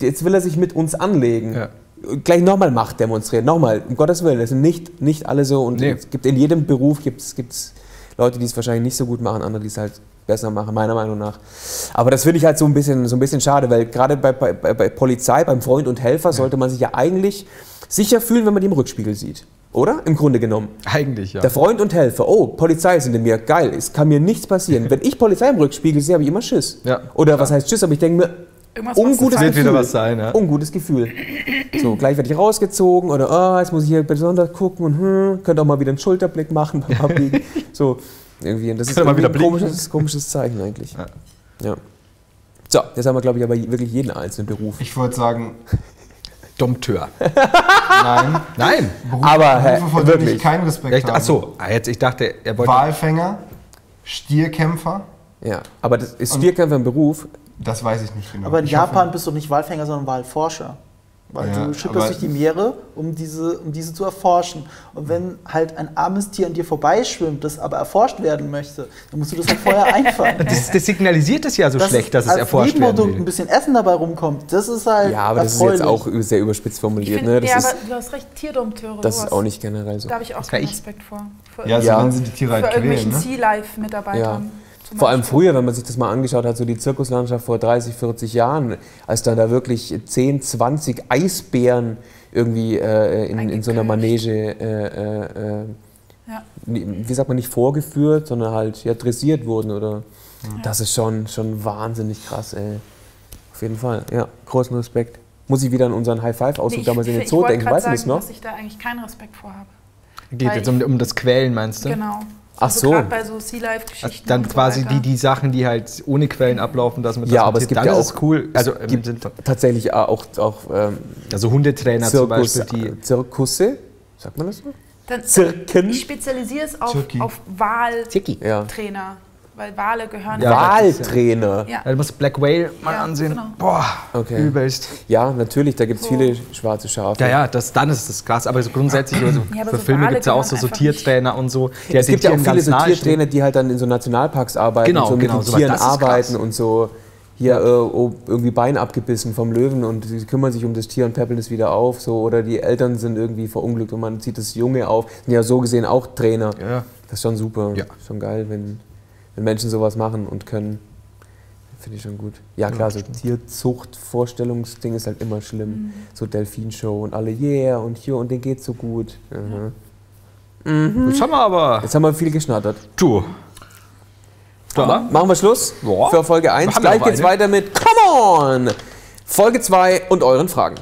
jetzt will er sich mit uns anlegen. Ja. Gleich nochmal Macht demonstrieren. Nochmal, um Gottes Willen. Das sind nicht, nicht alle so. Und Nee. es gibt in jedem Beruf gibt's, gibt's Leute, die es wahrscheinlich nicht so gut machen, andere, die es halt besser machen, meiner Meinung nach. Aber das finde ich halt so ein bisschen, so ein bisschen schade, weil gerade bei, bei, bei Polizei, beim Freund und Helfer, sollte man sich ja eigentlich sicher fühlen, wenn man die im Rückspiegel sieht. Oder? Im Grunde genommen. Eigentlich, ja. Der Freund und Helfer, oh, Polizei sind in mir, geil, es kann mir nichts passieren. Wenn ich Polizei im Rückspiegel sehe, habe ich immer Schiss. Ja. Oder was heißt Schiss, aber ich denke mir, Irgendwas was ungutes Wird Gefühl. wieder was sein, ja. Ungutes Gefühl. So, gleich werde ich rausgezogen oder oh, jetzt muss ich hier besonders gucken und hm, könnte auch mal wieder einen Schulterblick machen beim Abbiegen. So, irgendwie. Und das ist irgendwie wieder ein komisches, komisches Zeichen eigentlich. Ja. Ja. So, jetzt haben wir, glaube ich, aber wirklich jeden einzelnen Beruf. Ich wollte sagen, Dompteur. nein. Nein. Berufe, Aber, Berufe, vor denen wirklich. ich keinen Respekt Echt? habe. Achso, ah, jetzt, ich dachte, er wollte. Walfänger, Stierkämpfer, Ja. Aber das ist Stierkämpfer ein Beruf. Das weiß ich nicht genau. Aber in Ich Japan hoffe- bist du nicht Walfänger, sondern Walforscher. Weil Ja, du schipperst durch die Meere, um diese, um diese zu erforschen. Und wenn halt ein armes Tier an dir vorbeischwimmt, das aber erforscht werden möchte, dann musst du das halt vorher einfangen. Das, das signalisiert es ja so schlecht, dass es erforscht werden Nebenprodukt ein bisschen Essen dabei rumkommt. Das ist halt Ja, aber das ist jetzt auch sehr überspitzt formuliert. find, Ne? Das, ja, ist, aber du hast recht, Tierdompteure. das ist auch nicht generell so. Da habe ich auch keinen. Respekt vor. Vor, Ja, also Ja. wenn sie die Tiere für halt quälen, irgendwelchen ne? Sea Life-Mitarbeitern. Vor allem früher, wenn man sich das mal angeschaut hat, so die Zirkuslandschaft vor 30, 40 Jahren, als dann da wirklich 10, 20 Eisbären irgendwie äh, in, in so einer. Manege, äh, äh, äh, Ja. wie sagt man, nicht vorgeführt, sondern halt ja, dressiert wurden. Oder Das ist schon, schon wahnsinnig krass, ey. Auf jeden Fall, ja, großen Respekt. Muss ich wieder an unseren High-Five-Ausflug Nee, damals in den ich Zoo denken, weißt du das sagen, noch? dass ich da eigentlich keinen Respekt vor habe. Geht weil jetzt um, um das Quälen, meinst du? Genau. Ach so. Gerade bei so Sea Life-Geschichten. Also dann so quasi weiter. die, die Sachen, die halt ohne Quellen ablaufen, dass man das Ja, aber es gibt dann ja auch- cool. Also, es im gibt tatsächlich auch, auch ähm, also Hundetrainer zum Zirkus, Beispiel, die. Zirkusse, sagt man das so? Dann, Zirken? Ich spezialisiere es auf, Zirki. auf Wahltrainer, Ja. Weil Wale gehören. Ja, Wahltrainer. Ja. Ja, du musst Black Whale mal Ja, ansehen. genau. Boah, Okay. übelst. Ja, natürlich, da gibt es So. viele schwarze Schafe. Ja, ja, das, dann ist das krass. Aber so grundsätzlich, also Ja, aber für so Filme gibt es ja auch so, so Tiertrainer und so. Die es gibt ja auch den viele so Tiertrainer, die halt dann in so Nationalparks arbeiten Genau, und so mit genau, den sowas. Tieren arbeiten und so hier äh, irgendwie Bein abgebissen vom Löwen und sie kümmern sich um das Tier und peppeln es wieder auf. So. Oder die Eltern sind irgendwie verunglückt und man zieht das Junge auf. Sind ja so gesehen auch Trainer. Ja. Das ist schon super. Ja. Schon geil, wenn, wenn Menschen sowas machen und können. Finde ich schon gut. Ja klar, so Tierzucht, Vorstellungsding ist halt immer schlimm. Mhm. So Delfinshow und alle, yeah, und hier und denen geht's so gut. Mhm. Jetzt haben wir aber. Jetzt haben wir viel geschnattert. Du. Da. Machen wir Schluss Ja. für Folge 1. Haben wir Gleich geht's eine? weiter mit Come On! Folge 2 und euren Fragen.